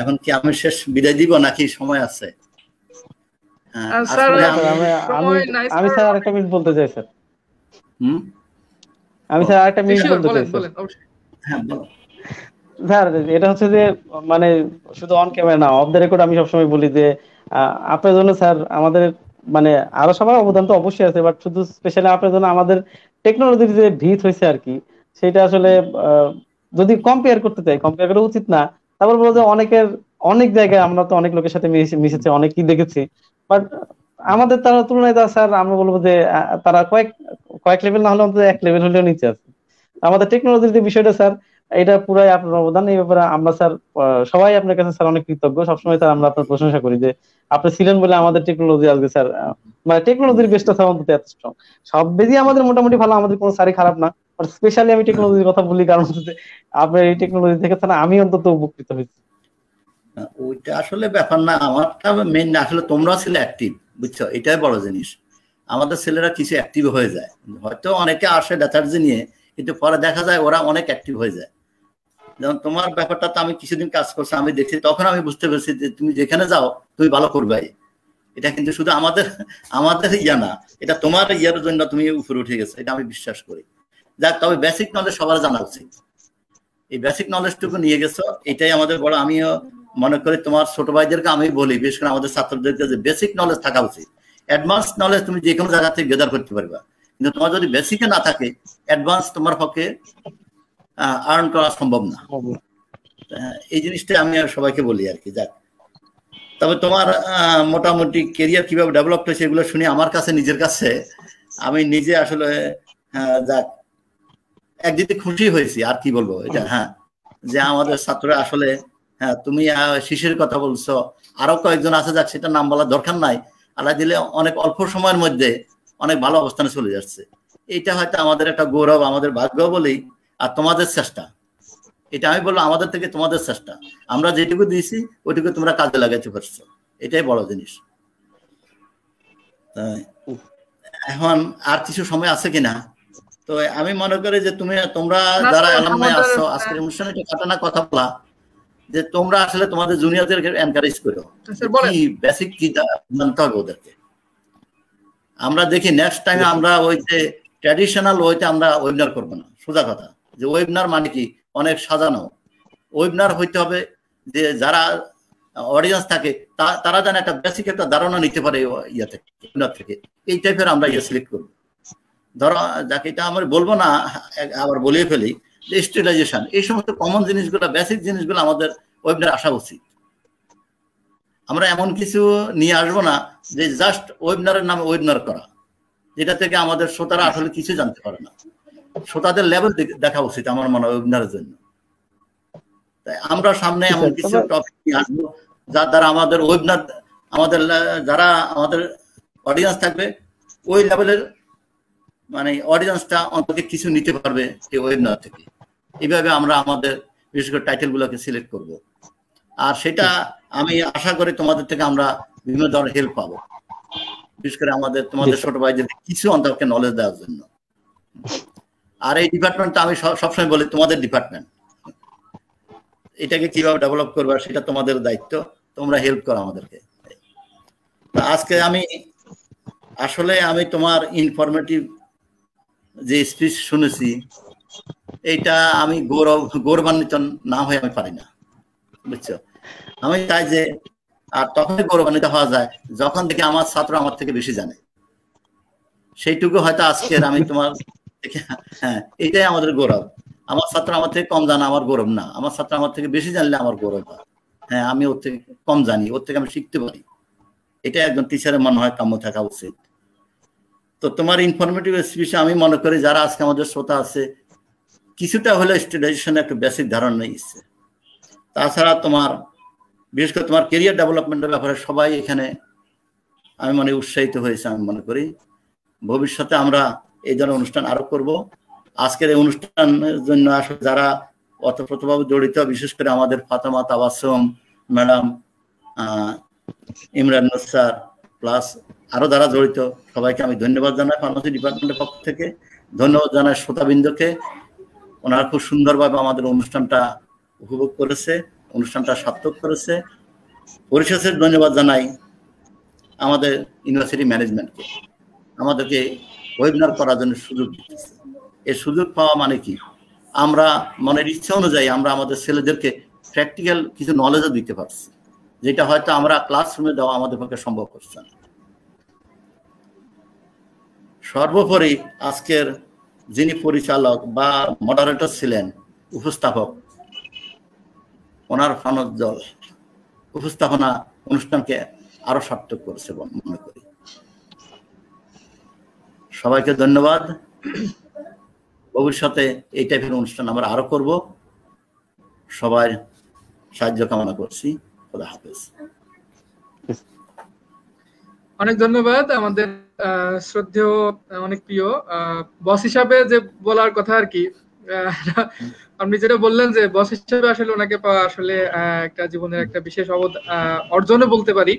এখন কি আমি শেষ বিদায় দিব নাকি সময় আছে? আমি স্যার। আরেকটা মিনিট বলতে চাই স্যার। হুম? আমি স্যার আরেকটা মিনিট বলতে চাই হ্যাঁ বলো। স্যার, এটা হচ্ছে যে মানে শুধু অন ক্যামেরা না অফ দ্য রেকর্ড আমি সবসময় বলি যে আপনার জন্য স্যার, আমাদের মানে আরও সবার অবদান তো অবশ্যই আছে বাট শুধু স্পেশালি আপনার জন্য আমাদের টেকনোলজির যে ভিত হয়েছে আর কি, সেটা আসলে যদি কম্পেয়ার করতে চাই কম্পেয়ার করা উচিত না, তারপর বলব যে অনেকের, অনেক জায়গায় আমরা তো অনেক লোকের সাথে মিশেছি অনেকই দেখেছি বাট আমাদের তারা তুলনায় স্যার, আমরা বলব যে তারা কয়েক কয়েক লেভেল না হলে অন্তত এক লেভেল হলেও নিচে আছে। আমাদের টেকনোলজির যে বিষয়টা স্যার এটা পুরাই আপনার অবদান। এই ব্যাপারে আমরা স্যার সবাই আপনার কাছে স্যার অনেক কৃতজ্ঞ। সবসময় স্যার আমরা আপনার প্রশংসা করি যে আপনি ছিলেন বলে আমাদের টেকনোলজি আজকে স্যার মানে টেকনোলজির বেসটা স্যার অন্তত এত স্ট্রং সব বেজি আমাদের মোটামুটি ভালো, আমাদের কোনো স্যারই খারাপ না। বাট স্পেশালি আমি টেকনোলজির কথা বলি কারণ হচ্ছে আপনার এই টেকনোলজি থেকে স্যার আমি অন্তত উপকৃত হয়েছি। ওইটা আসলে ব্যাপার না। আমারটা মেন না, আসলে তোমরা ছিলে অ্যাক্টিভ বুঝছ? এটাই বড় জিনিস। আমাদের ছেলেরা কিছু অ্যাক্টিভ হয়ে যায়। হয়তো অনেকে আসে লেথার্জি নিয়ে, কিন্তু পরে দেখা যায় ওরা অনেক অ্যাক্টিভ হয়ে যায়। যেমন তোমার ব্যাপারটা তো আমি কিছুদিন কাজ করছি, আমি দেখছি, তখন আমি বুঝতে পেরেছি যে তুমি যেখানে যাও, তুমি ভালো করবে। এটা কিন্তু শুধু আমাদের আমাদের ইয়া না, এটা তোমার ইয়ার জন্য তুমি উপরে উঠে গেছো, এটা আমি বিশ্বাস করি। যাক, তবে বেসিক নলেজ সবার জানা উচিত। এই বেসিক নলেজটুকু নিয়ে গেছো, এটাই আমাদের বড়, আমিও মনে করি তোমার ছোট ভাইদেরকে আমি বলি, বিশেষ করে আমাদের ছাত্রদেরকে, যে বেসিক নলেজ থাকা উচিত। অ্যাডভান্স নলেজ তুমি যে কোনো জায়গা থেকে গেদার করতে পারবা। কিন্তু তোমার যদি বেসিকে না থাকে অ্যাডভান্স তোমার পক্ষে আর্ন করা সম্ভব না। এই জিনিসটা আমি আর সবাইকে বলি আর কি যাক। তবে তোমার মোটামুটি কেরিয়ার কীভাবে ডেভেলপ হয়েছে এগুলো শুনে আমার কাছে নিজের কাছে আমি নিজে আসলে যাক একদিকে খুশি হয়েছি আর কি বলব এটা হ্যাঁ। যে আমাদের ছাত্ররা আসলে হ্যাঁ তুমি শিশির কথা বলছো আরও কয়েকজন আছে যাক সেটা নাম বলার দরকার নাই। আল্লাহ দিলে অনেক অল্প সময়ের মধ্যে অনেক ভালো অবস্থানে চলে যাচ্ছে। এটা হয়তো আমাদের একটা গৌরব আমাদের ভাগ্য বলেই আর তোমাদের চেষ্টা। এটা আমি বললাম আমাদের থেকে তোমাদের চেষ্টা। আমরা যেটুকু দিয়েছি ওইটুকু তোমরা কাজে লাগাইতে পারছ। এটাই বড় জিনিস। এখন আর কিছু সময় আছে কিনা? তো আমি মনে করি যে তুমি তোমরা যারা এলামনাই আসছো আজকের অনুষ্ঠানে এটা কাটানা কথা বলা যে তোমরা আসলে তোমাদের জুনিয়রদেরকে এনকারেজ করো। কি বেসিক কি জানতে হবে ওদেরকে? আমরা দেখি নেক্সট টাইমে আমরা ওই যে ট্র্যাডিশনাল ওইটা আমরা ওয়েবিনার করব না। সোজা কথা। যে ওয়েবিনার মানে কি? অনেক সাজানো। ওয়েবিনার হইতে হবে যে যারা অডিয়েন্স থাকে তারা যেন একটা বেসিক একটা ধারণা নিতে পারে ইয়া থেকে থেকে। এই টাইপের আমরা ইয়ে সিলেক্ট করব। ধরো, যাকে, এটা আমরা বলব না, আবার বলিয়ে ফেলি। স্টেলাইজেশন এই সমস্ত কমন জিনিসগুলো বেসিক জিনিসগুলো আমাদের ওয়েবিনার আসা উচিত। আমরা এমন কিছু নিয়ে আসব না যে জাস্ট ওয়েবিনারের নামে ওয়েবিনার করা, যেটা থেকে আমাদের শ্রোতারা আসলে কিছু জানতে পারে না। শ্রোতাদের লেভেল দেখা উচিত আমার মনে হয় ওয়েবিনারের জন্য। তাই আমরা সামনে এমন কিছু টপিক নিয়ে আসব যার দ্বারা আমাদের ওয়েবিনার আমাদের যারা আমাদের অডিয়েন্স থাকবে ওই লেভেলের মানে অডিয়েন্সটা অন্তত কিছু নিতে পারবে এই ওয়েবিনার থেকে। এইভাবে আমরা আমাদের বিশেষ করে টাইটেল গুলোকে সিলেক্ট করব। আর সেটা আমি আশা করি তোমাদের থেকে আমরা বিভিন্ন ধরনের হেল্প পাবো। বিশেষ করে আমাদের তোমাদের ছোট ভাইদের কিছু অন্তত নলেজ দেওয়ার জন্য। আর এই ডিপার্টমেন্টটা আমি সবসময় বলি, তোমাদের ডিপার্টমেন্ট। এটাকে কীভাবে ডেভেলপ করবে সেটা তোমাদের দায়িত্ব, তোমরা হেল্প করো আমাদেরকে। আজকে আমি, আসলে আমি তোমার ইনফরমেটিভ যে স্পিচ শুনেছি, এইটা আমি গৌরব, গৌরবান্বিত না হয়ে আমি পারি না, বুঝছ? আমি চাই যে, আর তখনই গৌরবান্বিত হওয়া যায়, যখন থেকে আমার ছাত্র আমার থেকে বেশি জানে। সেইটুকু হয়তো আজকের আমি তোমার হ্যাঁ এটাই আমাদের গৌরব। আমার ছাত্র আমার থেকে কম জানা, আমার গৌরব না। আমার ছাত্র আমার থেকে বেশি জানলে আমার গৌরব হ্যাঁ আমি ওর থেকে কম জানি, ওর থেকে আমি শিখতে পারি। এটা একজন টিচারের মনে হয় কাম্য থাকা উচিত। তো তোমার ইনফরমেটিভ বিষয়ে আমি মনে করি, যারা আজকে আমাদের শ্রোতা আছে, কিছুটা হলে স্টুডেন্টেশনে একটা বেসিক ধারণা নিচ্ছে তাছাড়া তোমার, বিশেষ করে তোমার কেরিয়ার ডেভেলপমেন্টের ব্যাপারে সবাই এখানে, আমি মনে উৎসাহিত হয়েছে, আমি মনে করি। ভবিষ্যতে আমরা এই ধরনের অনুষ্ঠান আরও করব। আজকের এই অনুষ্ঠানের জন্য আসলে যারা অতপ্রতভাবে জড়িত, বিশেষ করে আমাদের Fatema Tabassum madam Imran sir plus আরও যারা জড়িত, সবাইকে আমি ধন্যবাদ জানাই ফার্মাসি ডিপার্টমেন্টের পক্ষ থেকে। ধন্যবাদ জানাই শ্রোতাবৃন্দকে। ওনারা খুব সুন্দরভাবে আমাদের অনুষ্ঠানটা উপভোগ করেছে, অনুষ্ঠানটা সার্থক করেছে। পরিশেষের ধন্যবাদ জানাই আমাদের ইউনিভার্সিটি ম্যানেজমেন্টকে। আমাদেরকে ওয়েবিনার করার জন্য সুযোগ দিতেছে এই সুযোগ পাওয়া মানে কি? আমরা মনের ইচ্ছা অনুযায়ী আমরা আমাদের ছেলেদেরকে প্র্যাকটিক্যাল কিছু নলেজও দিতে পারছি, যেটা হয়তো আমরা ক্লাসরুমে দেওয়া আমাদের পক্ষে সম্ভব হচ্ছে না। সর্বোপরি আজকের যিনি পরিচালক বা মডারেটর ছিলেন, উপস্থাপক, ওনার ফানজ্জল উপস্থাপনা অনুষ্ঠানকে আরও সার্থক করেছে মনে করি। সবাইকে ধন্যবাদ। ভবিষ্যতে এই টাইপের অনুষ্ঠান আমরা আরও করব। সবাই সাহায্য কামনা করছি। খোদা হাফেজ। অনেক ধন্যবাদ আমাদের শ্রদ্ধেয় অনেক প্রিয় বস হিসাবে যে বলার কথা আর কি আপনি যেটা বললেন যে বস হিসাবে আসলে ওনাকে পাওয়া আসলে একটা জীবনের একটা বিশেষ অর্জনও বলতে পারি।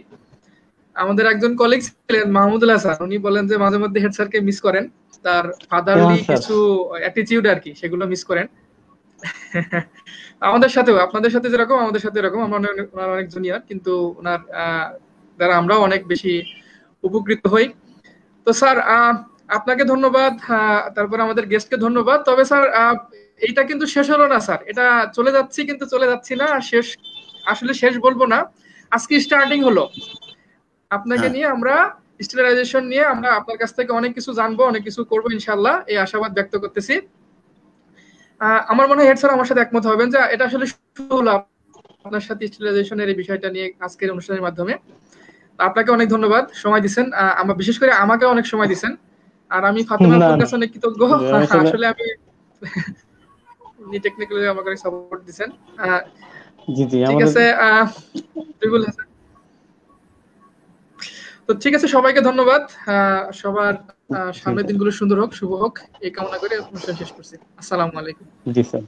আমাদের একজন কলিগ ছিলেন মাহমুদুল হাসান। উনি বলেন যে মাঝে মধ্যে হেড স্যারকে মিস করেন। তার ফাদারলি কিছু অ্যাটিটিউড আর কি সেগুলো মিস করেন। আমাদের সাথেও আপনাদের সাথে যেরকম আমাদের সাথে এরকম। আমরা অনেক জুনিয়র কিন্তু ওনার দ্বারা আমরাও অনেক বেশি উপকৃত হই। তো স্যার আপনাকে ধন্যবাদ। তারপর আমাদের গেস্টকে ধন্যবাদ। তবে স্যার এইটা কিন্তু শেষ হলো না স্যার এটা চলে যাচ্ছি কিন্তু চলে যাচ্ছি না। শেষ আসলে শেষ বলব না। আজকে স্টার্টিং হলো। আপনাকে নিয়ে আমরা স্টেলাইজেশন নিয়ে আমরা আপনার কাছ থেকে অনেক কিছু জানব অনেক কিছু করব ইনশাল্লাহ এই আশাবাদ ব্যক্ত করতেছি। আমার মনে হয় হেড স্যার আমার সাথে একমত হবেন যে এটা আসলে আপনার সাথে স্টেলাইজেশনের এই বিষয়টা নিয়ে আজকের অনুষ্ঠানের মাধ্যমে। আপনাকে অনেক ধন্যবাদ সময় দিচ্ছেন আমার বিশেষ করে আমাকে অনেক সময় দিচ্ছেন আর আমি ফাতেমা কাছে অনেক কৃতজ্ঞ। আসলে আমি টেকনিক্যালি আমাকে সাপোর্ট দিচ্ছেন জি জি ঠিক আছে তো ঠিক আছে, সবাইকে ধন্যবাদ। সবার সামনের দিনগুলো সুন্দর হোক, শুভ হোক। এই কামনা করে অনুষ্ঠান শেষ করছি। আসসালামু আলাইকুম। জি, স্যার।